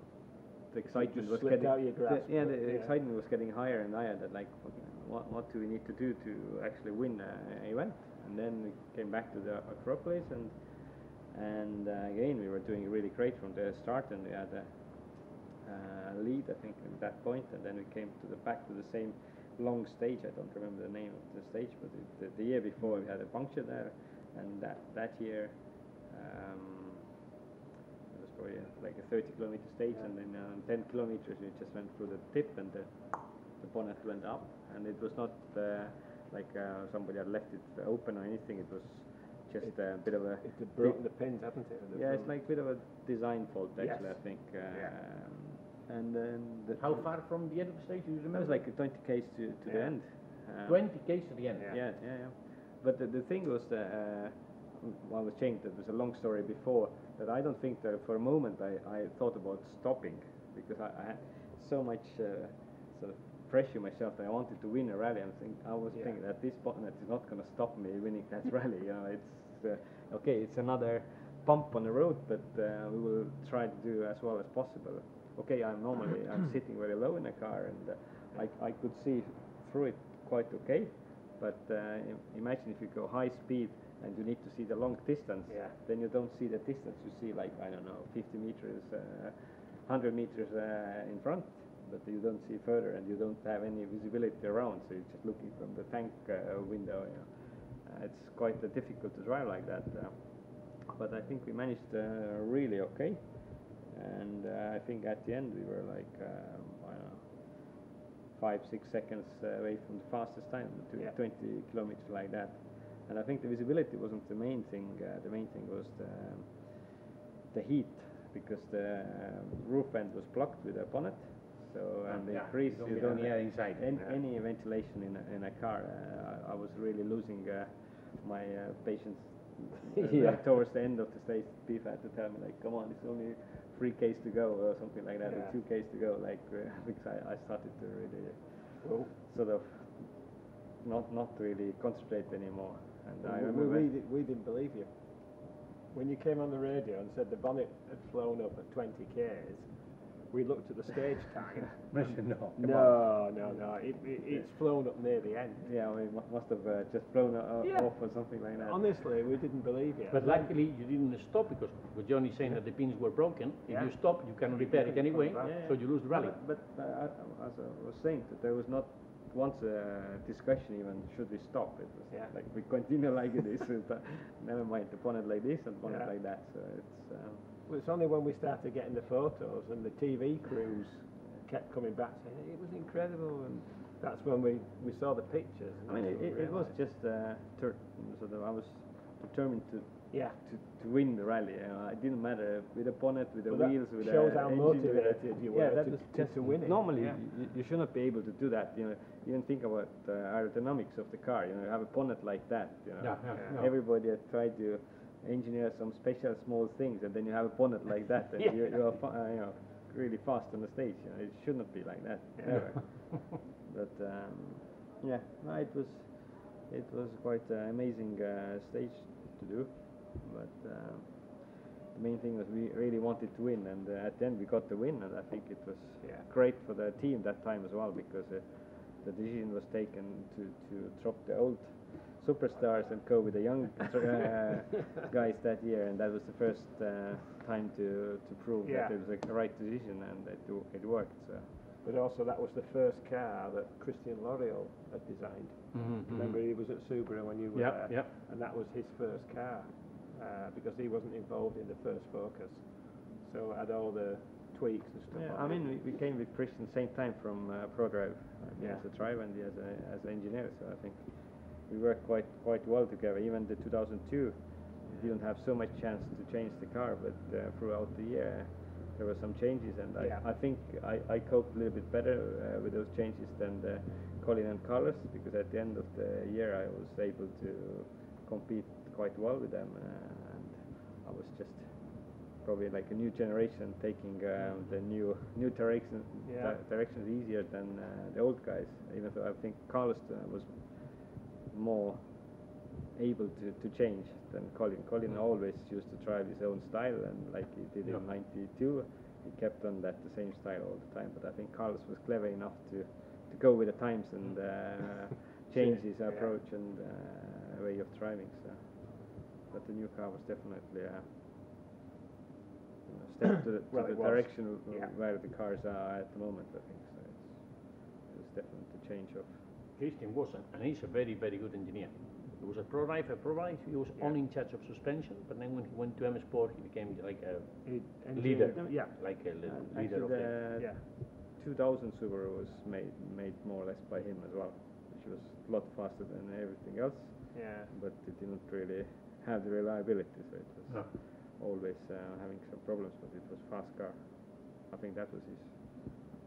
the excitement was getting the- yeah, the yeah. excitement was getting higher and higher. That like what what do we need to do to actually win an event? And then we came back to the Acropolis and. And uh, again, we were doing really great from the start, and we had a uh, lead, I think, at that point. point, and then we came to the back to the same long stage. I don't remember the name of the stage, but it, the, the year before we had a puncture there, and that that year um, it was probably a, like a 30 kilometer stage, and then um, 10 kilometers we just went through the tip, and the, the bonnet went up, and it was not uh, like uh, somebody had left it open or anything. It was just a bit of a It had broken the pins, hadn't it? at the yeah, it's like a bit of a design fault actually. Yes. I think. Um, Yeah. And then the How far from the end of the stage do you It remember? was like 20 k's to, to the end. Um, 20 k's to the end. Yeah. Yeah, yeah, yeah. But the, the thing was that uh, while I was saying that there's a long story before that I don't think that for a moment I, I thought about stopping because I, I had so much uh, sort of pressure myself that I wanted to win a rally. I'm think, I was Yeah. thinking that this bonnet is not going to stop me winning that rally. You know, it's uh, okay. It's another bump on the road, but uh, we will try to do as well as possible. Okay, I'm normally I'm sitting very low in the car, and uh, I I could see through it quite okay. But uh, imagine if you go high speed and you need to see the long distance, Yeah. then you don't see the distance. You see like I don't know, 50 meters, uh, 100 meters uh, in front, but you don't see further, and you don't have any visibility around. So you're just looking from the tank uh, window. You know. It's quite difficult to drive like that. Uh, but I think we managed uh, really okay, and uh, I think at the end we were like um, I don't know, five six seconds away from the fastest time, to Yeah. 20 kilometers like that. And I think the visibility wasn't the main thing. Uh, the main thing was the, the heat, because the um, roof end was blocked with a bonnet. So and the Yeah, increase you don't you don't any inside. an- Yeah. any ventilation in a, in a car. Uh, I, I was really losing uh, my uh, patience Yeah. like towards the end of the stage. People had to tell me like, "Come on, it's only three k's to go," or something like that, Yeah. or two k's to go. Like uh, because I, I started to really Well, sort of not not really concentrate anymore. And I we, remember we, di- we didn't believe you. When you came on the radio and said the bonnet had flown up at 20 k's, we looked at the stage time. Mission, no. no, no, no. It, it, it's flown up near the end. Yeah, we mu- must have uh, just blown o- o- Yeah. off or something like that. Honestly, we didn't believe it. But luckily you didn't stop because what Johnny's saying that the pins were broken. Yeah. If you stop, you can repair it anyway. Yeah, so you lose the rally. But, but uh, as I was saying, that there was not once a discussion even should we stop. It was Yeah. like we continue like this. uh, never mind the bonnet like this and bonnet Yeah. like that. So it's um, Well, it's only when we started getting the photos and the TV crews kept coming back saying it was incredible, and that's when we, we saw the pictures. I mean, it, it, it was just uh, tur- sort of I was determined to yeah. to, to win the rally. You know, it didn't matter with the bonnet, with the Well, wheels, with shows the how engine, with motivated you yeah, were that to- was to- just to win it. Normally, Yeah. you, you should not be able to do that. You know, you don't think about uh, aerodynamics of the car. You know, you have a bonnet like that. You know, Yeah, yeah, Yeah. yeah. everybody has tried to engineer some special small things, and then you have a bonnet like that, and Yeah. you, you are fa- uh, you know really fast on the stage. You know, it should not be like that. But um, yeah, no, it was it was quite an amazing uh, stage to do. But um, the main thing was we really wanted to win, and uh, at the end we got the win, and I think it was Yeah. great for the team that time as well because uh, the decision was taken to, to drop the old superstars and go with the young uh, guys that year, and that was the first uh, time to, to prove Yeah. that it was a right decision and it, it worked. So. But also, that was the first car that Christian Loriaux had designed. Mhm, Remember, he was at Subaru when you were Yeah, there, yeah. and that was his first car uh, because he wasn't involved in the first Focus, so it had all the tweaks and stuff. Yeah, I mean, we, we came with Christian same time from uh, Prodrive, Yeah. as a driver and as a as an engineer. So I think we worked quite quite well together. Even the 2002, we didn't have so much chance to change the car, but uh, throughout the year there were some changes, and I, Yeah. I think I, I coped a little bit better uh, with those changes than the Colin and Carlos because at the end of the year I was able to compete quite well with them, uh, and I was just probably like a new generation taking um, the new new direction Yeah. di- directions easier than uh, the old guys. Even though I think Carlos uh, was more able to, to change than Colin. Colin always used to drive his own style, and like he did in '92, he kept on that the same style all the time. But I think Carlos was clever enough to to go with the times and uh, change his Yeah. approach and uh, way of driving. So, but the new car was definitely. Uh, you know, step to the, to Well, the direction Yeah. where the cars are at the moment. I think so. It's, it's definitely a change of. Christian was, an- and he's a very, very good engineer. He was a pro driver, pro drive, he was Yeah. only in charge of suspension, but then when he went to M Sport, he became like a He leader, engineered- Yeah, like a Uh, leader of the. the yeah. 2000 Subaru was made made more or less by him as well, which was a lot faster than everything else, Yeah. but it didn't really have the reliability, so it was No. always uh, having some problems. But it was fast car. I think that was his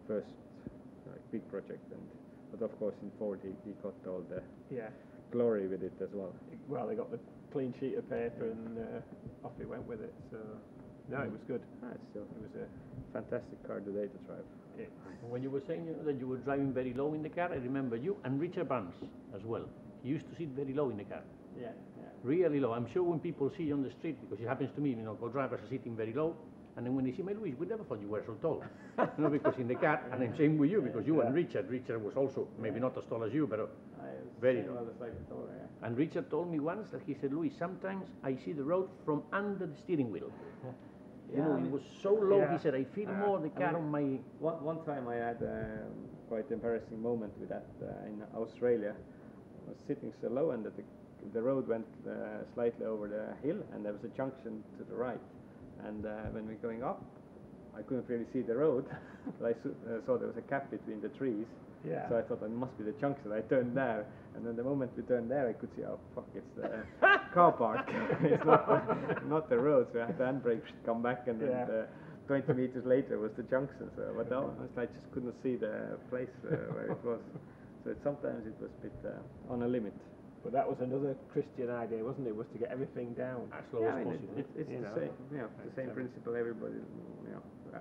first like, big project, and but of course in Ford he, he got all the Yeah. glory with it as well. Well, they got the clean sheet of paper and uh, off he went with it. So No, it was good. Ah, it's still, it was a fantastic car today to drive. It, When you were saying you know, that you were driving very low in the car, I remember you and Richard Burns as well. He used to sit very low in the car, Yeah, yeah. really low. I'm sure when people see you on the street, because it happens to me, you know, co-drivers are sitting very low, and then when they see my Luis, we never thought you were so tall. you know, because in the car, and then same with you, because you and Richard, Richard was also maybe not as tall as you, but uh, I Very tall. low. other side of the door, yeah. And Richard told me once that he said, Luis, sometimes I see the road from under the steering wheel. You know, Yeah, it was so low, yeah. he said, I feel Uh, more the I car mean, on my... One, one time I had a quite embarrassing moment with that uh, in Australia. I was sitting so low and the, the road went uh, slightly over the hill and there was a junction to the right. And uh, when we're going up, I couldn't really see the road, but I su- uh, saw there was a gap between the trees. Yeah. So I thought it must be the junction. I turned there, and then the moment we turned there, I could see, oh fuck, it's the car park. it's not the, not the road. So I had the handbrake come back, and Yeah. then uh, 20 meters later was the junction. So, but no, I just couldn't see the place uh, where it was. So it, sometimes it was a bit uh, on a limit. But that was another Christian idea, wasn't it? Was to get everything down. As low yeah, as I mean, possible. it, it's You the know. same, you know, the same principle. Everybody, you know, uh,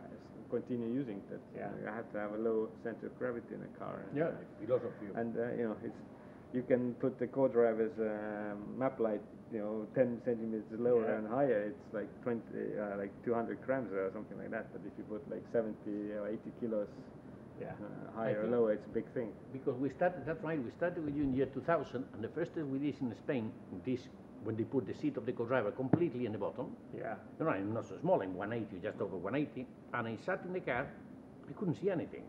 continue using that. Yeah. You have to have a low center of gravity in a car. and, Yeah, uh, philosophy. of- and uh, you know it's you can put the co-driver's um, map light you know 10 centimeters lower Yeah. and higher it's like 20 uh, like 200 grams or something like that but if you put like 70 or 80 kilos Yeah. uh, higher or lower it's a big thing Because we started, that's right, we started with you in the year 2000, and the first test we did in Spain, this, when they put the seat of the co-driver completely in the bottom, Yeah. you know, and not so small, in 180, just over 180, and I sat in the car, I couldn't see anything.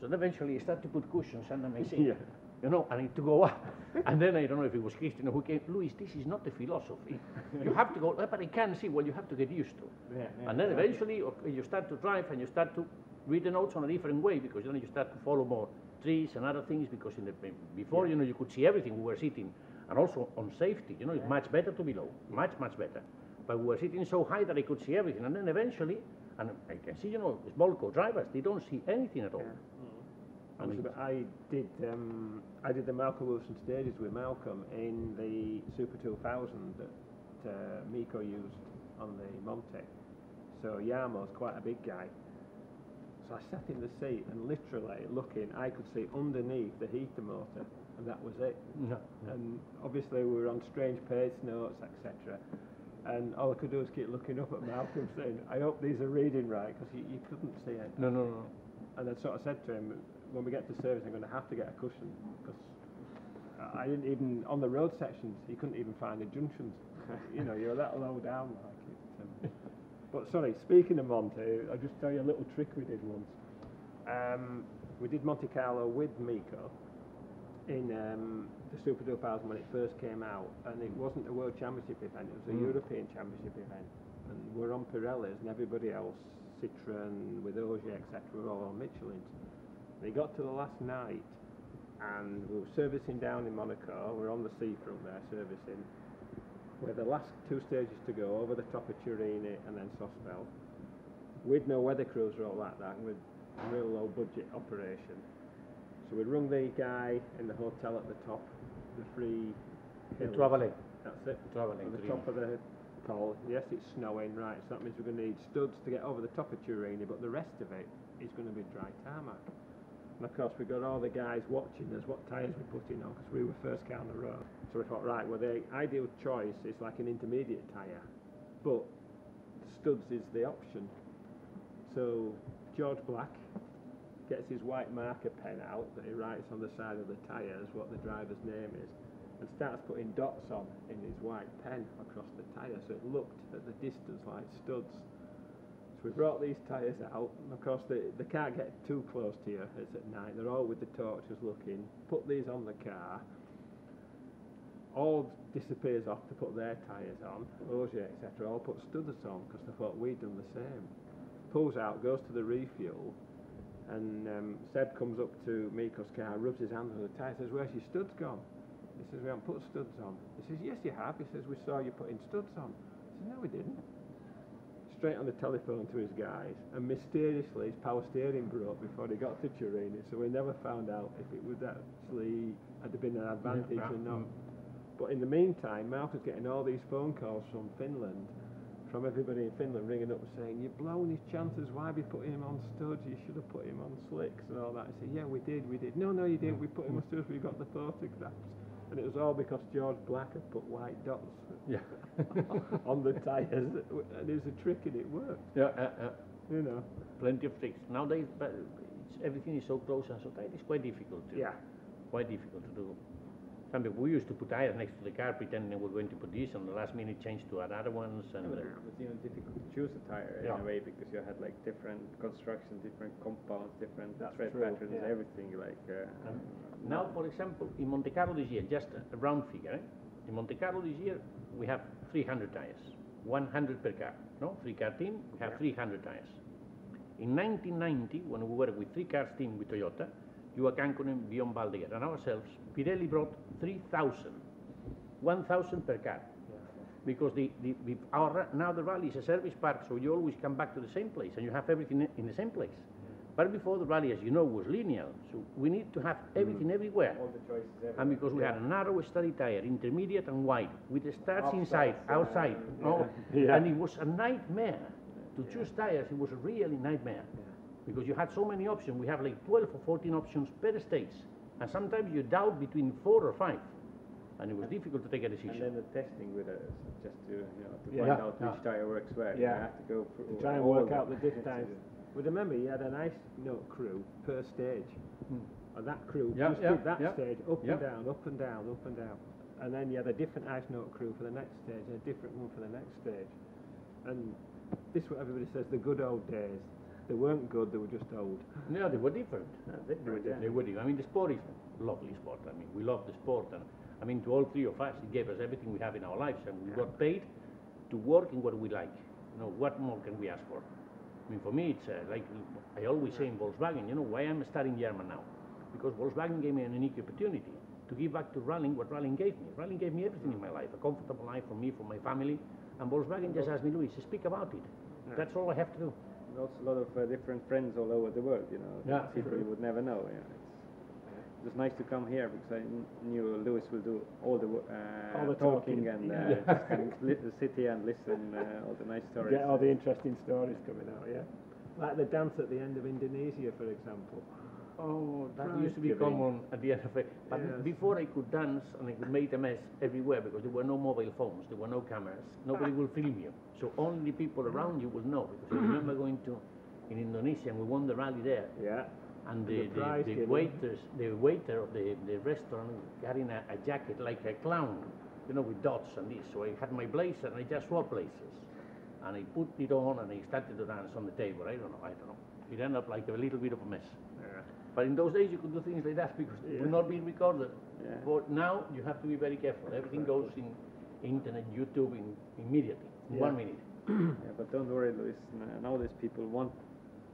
So then eventually I started to put cushions under my seat, Yeah. you know, I need to go up. and then I don't know if it was Christian or who came, Luis, this is not the philosophy. you have to go, "Eh, but I can't see, well, you have to get used to. yeah, yeah, And then eventually okay, you start to drive and you start to read the notes on a different way because then you start to follow more trees and other things because in the before you know you could see everything. We were sitting and also on safety you know it's much better to be low much much better. But we were sitting so high that I could see everything and then eventually and I can see you know small co-drivers they don't see anything at all. I, And was it- I did um, I did the Malcolm Wilson stages with Malcolm in the Super 2000 that uh, Mikko used on the Monte. So Yamo's quite a big guy. So I sat in the seat and literally looking, I could see underneath the heater motor, and that was it. no. And obviously we were on strange pace notes, etc. And all I could do was keep looking up at Malcolm, saying, "I hope these are reading right," because you, you couldn't see it. no no no And I sort of said to him, when we get to service, I'm going to have to get a cushion because I didn't even on the road sections. You couldn't even find the junctions. you know, you're that low down like but sorry, speaking of Monte, I'll just tell you a little trick we did once. Um, we did Monte Carlo with Mikko in um, the Super 2000 when it first came out, and it wasn't a World Championship event; it was a Mm. European Championship event. And we're on Pirellis, and everybody else, Citroen with Ogier, etc., were all on Michelin's. We got to the last night, and we were servicing down in Monaco. We're on the seafront there servicing. We're the last two stages to go over the top of Turini and then Sospel. With no weather crews or all that, that with a real low budget operation. So we'd rung the guy in the hotel at the top, the free the traveling That's it. traveling At the top of the pole. Yes, it's snowing, right, so that means we're going to need studs to get over the top of Turini, but the rest of it is going to be dry tarmac. And of course, we got all the guys watching us what tyres we're putting on because we were first car on the road. So we thought, right, well, the ideal choice is like an intermediate tyre, but studs is the option. So George Black gets his white marker pen out that he writes on the side of the tyres what the driver's name is and starts putting dots on in his white pen across the tyre so it looked at the distance like studs. So we brought these tyres out and of course they, they can't get too close to you, it's at night, they're all with the torches looking, put these on the car, all disappears off to put their tyres on, Ogier etc, all put studders on because they thought we'd done the same. Pulls out, goes to the refuel and um, Seb comes up to Mikko's car, rubs his hand on the tyre, says, where's your studs gone? He says, we haven't put studs on. He says, yes you have. He says, we saw you putting studs on. He says, no we didn't. Straight on the telephone to his guys, and mysteriously his power steering broke before he got to Turin, so we never found out if it would actually had been an advantage or not. But in the meantime, Mark was getting all these phone calls from Finland, from everybody in Finland ringing up and saying, You've blown his chances, why have you put him on studs? You should have put him on slicks and all that. I said, Yeah, we did, we did. No, no, you didn't. We put him on studs, we got the photographs. And it was all because George Black had put white dots Yeah. on the tyres. And it was a trick and it worked, yeah, uh, uh, you know. plenty of tricks. Nowadays, but everything is so close and so tight. It's quite difficult to. Yeah. Quite difficult to do. Some people we used to put tires next to the car, pretending we were going to put this, and the last minute change to another ones, and. But uh, it was even difficult to choose a tire Yeah. in a way because you had like different construction, different compounds, different That's tread true, patterns, yeah. everything like. Uh, Um, Now, for example, in Monte Carlo this year, just a round figure, eh? in Monte Carlo this year, we have 300 tires, 100 per car. No, three car team, we have 300 tires. In 1990, when we were with three cars team with Toyota, Juha Kankkunen, Björn Waldegård, and ourselves, Pirelli brought 3,000, 1,000 per car. Because the, the, the, our, now the rally is a service park, so you always come back to the same place and you have everything in the same place. But before the rally, as you know, was linear, so we need to have everything mm-hmm. everywhere. all the choices everywhere. And because we had a narrow study tire, intermediate and wide, with the starts Upsides, inside, outside, yeah. oh, Yeah. and it was a nightmare to choose tires. It was a really nightmare because you had so many options. We have like 12 or 14 options per stage, and sometimes you doubt between four or five, and it was difficult to take a decision. And decision. then the testing with us, just to you know to find Yeah, out which yeah. tire works where. Yeah. You have to go through To try and work out the diff times. But remember, you had an ice note crew per stage. And that crew Hmm. Yeah, just yeah, did that yeah. stage up Yeah. and down, up and down, up and down. And then you had a different ice note crew for the next stage and a different one for the next stage. And this is what everybody says, the good old days. They weren't good, they were just old. No, they were different. Yeah, different, They, yeah. they were different. I mean, the sport is a lovely sport. I mean, we love the sport, and I mean, to all three of us, it gave us everything we have in our lives, and we got paid to work in what we like. You know, what more can we ask for? I mean, for me, it's uh, like I always say in Volkswagen. You know, why I'm studying German now? Because Volkswagen gave me an unique opportunity to give back to rallying what rallying gave me. Rallying gave me everything in my life, a comfortable life for me, for my family, and Volkswagen just asked me, Luis, speak about it. That's all I have to do. And also a lot of uh, different friends all over the world. You know, Yeah. people you would never know. Yeah, it's, it nice to come here because I knew Luis will do all the uh, All the talking, talking, and uh, yeah. just li- sit here and listen uh, all the nice stories. Get all the interesting stories coming out, yeah. Like the dance at the end of Indonesia, for example. Oh, that Prize used to be giving. common at the end of it. But Yes. before I could dance and I could make a mess everywhere because there were no mobile phones, there were no cameras, nobody ah. will film you. So only people around you will know. Because I remember going to in Indonesia and we won the rally there. Yeah. And And the, the the, the waiters, the waiter of the, the restaurant carrying a, a jacket like a clown, you know, with dots and this. So I had my blazer and I just wore blazers. And he put it on and he started to dance on the table. I don't know, I don't know. It ended up like a little bit of a mess. yeah. But in those days, you could do things like that because it would Yeah. not be recorded. Yeah. But now you have to be very careful. Everything goes in internet, YouTube, in, immediately, in Yeah. one minute. Yeah, but don't worry, Luis. n- Nowadays, people want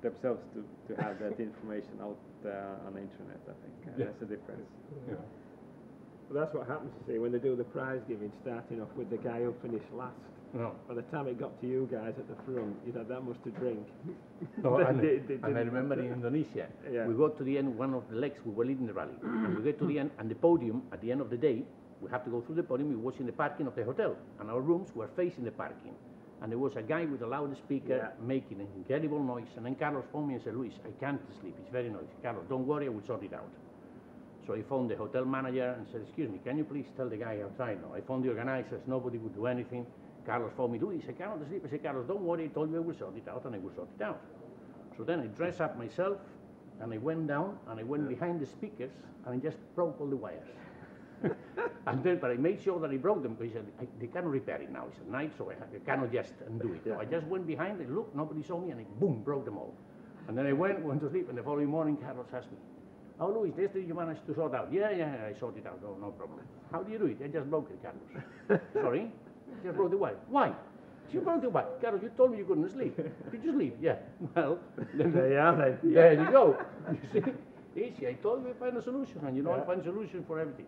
themselves to, to have that information out uh, on the internet. I think uh, Yeah. that's the difference. Well, that's what happens, you see, when they do the prize giving, starting off with the guy who finished last. No. By the time it got to you guys at the front, you'd had that much to drink. No, and, did- they and I remember in Indonesia, Yeah. we got to the end, one of the legs, we were leading the rally. and we get to the end, and the podium, at the end of the day, we have to go through the podium, we was in the parking of the hotel, and our rooms were facing the parking. And there was a guy with a loudspeaker Yeah. making an incredible noise, and then Carlos phoned me and said, Luis, I can't sleep, it's very noisy. Carlos, don't worry, I will sort it out. So I phoned the hotel manager and said, excuse me, can you please tell the guy outside now? I phoned the organizers, nobody would do anything. Carlos phoned me, Luis, I cannot sleep. I said, Carlos, don't worry, I told you I will sort it out, and I will sort it out. So then I dressed up myself, and I went down, and I went behind the speakers, and I just broke all the wires. and then, but I made sure that I broke them, because he said, I, they cannot repair it now. It's at night, so I, I cannot just undo it. So I just went behind, I looked, nobody saw me, and I, boom, broke them all. And then I went, went to sleep, and the following morning, Carlos asked me, Oh, Luis, this did you manage to sort out? Yeah, yeah, yeah, I sorted it out. No, no problem. How do you do it? I just broke it, Carlos. Sorry? Just the wire. Why? You the wire. Carlos, you told me you couldn't sleep. You sleep? Yeah. Well, There you are then. there you go. You see? Easy. I told you I find a solution, and you know I Yeah. find solution for everything.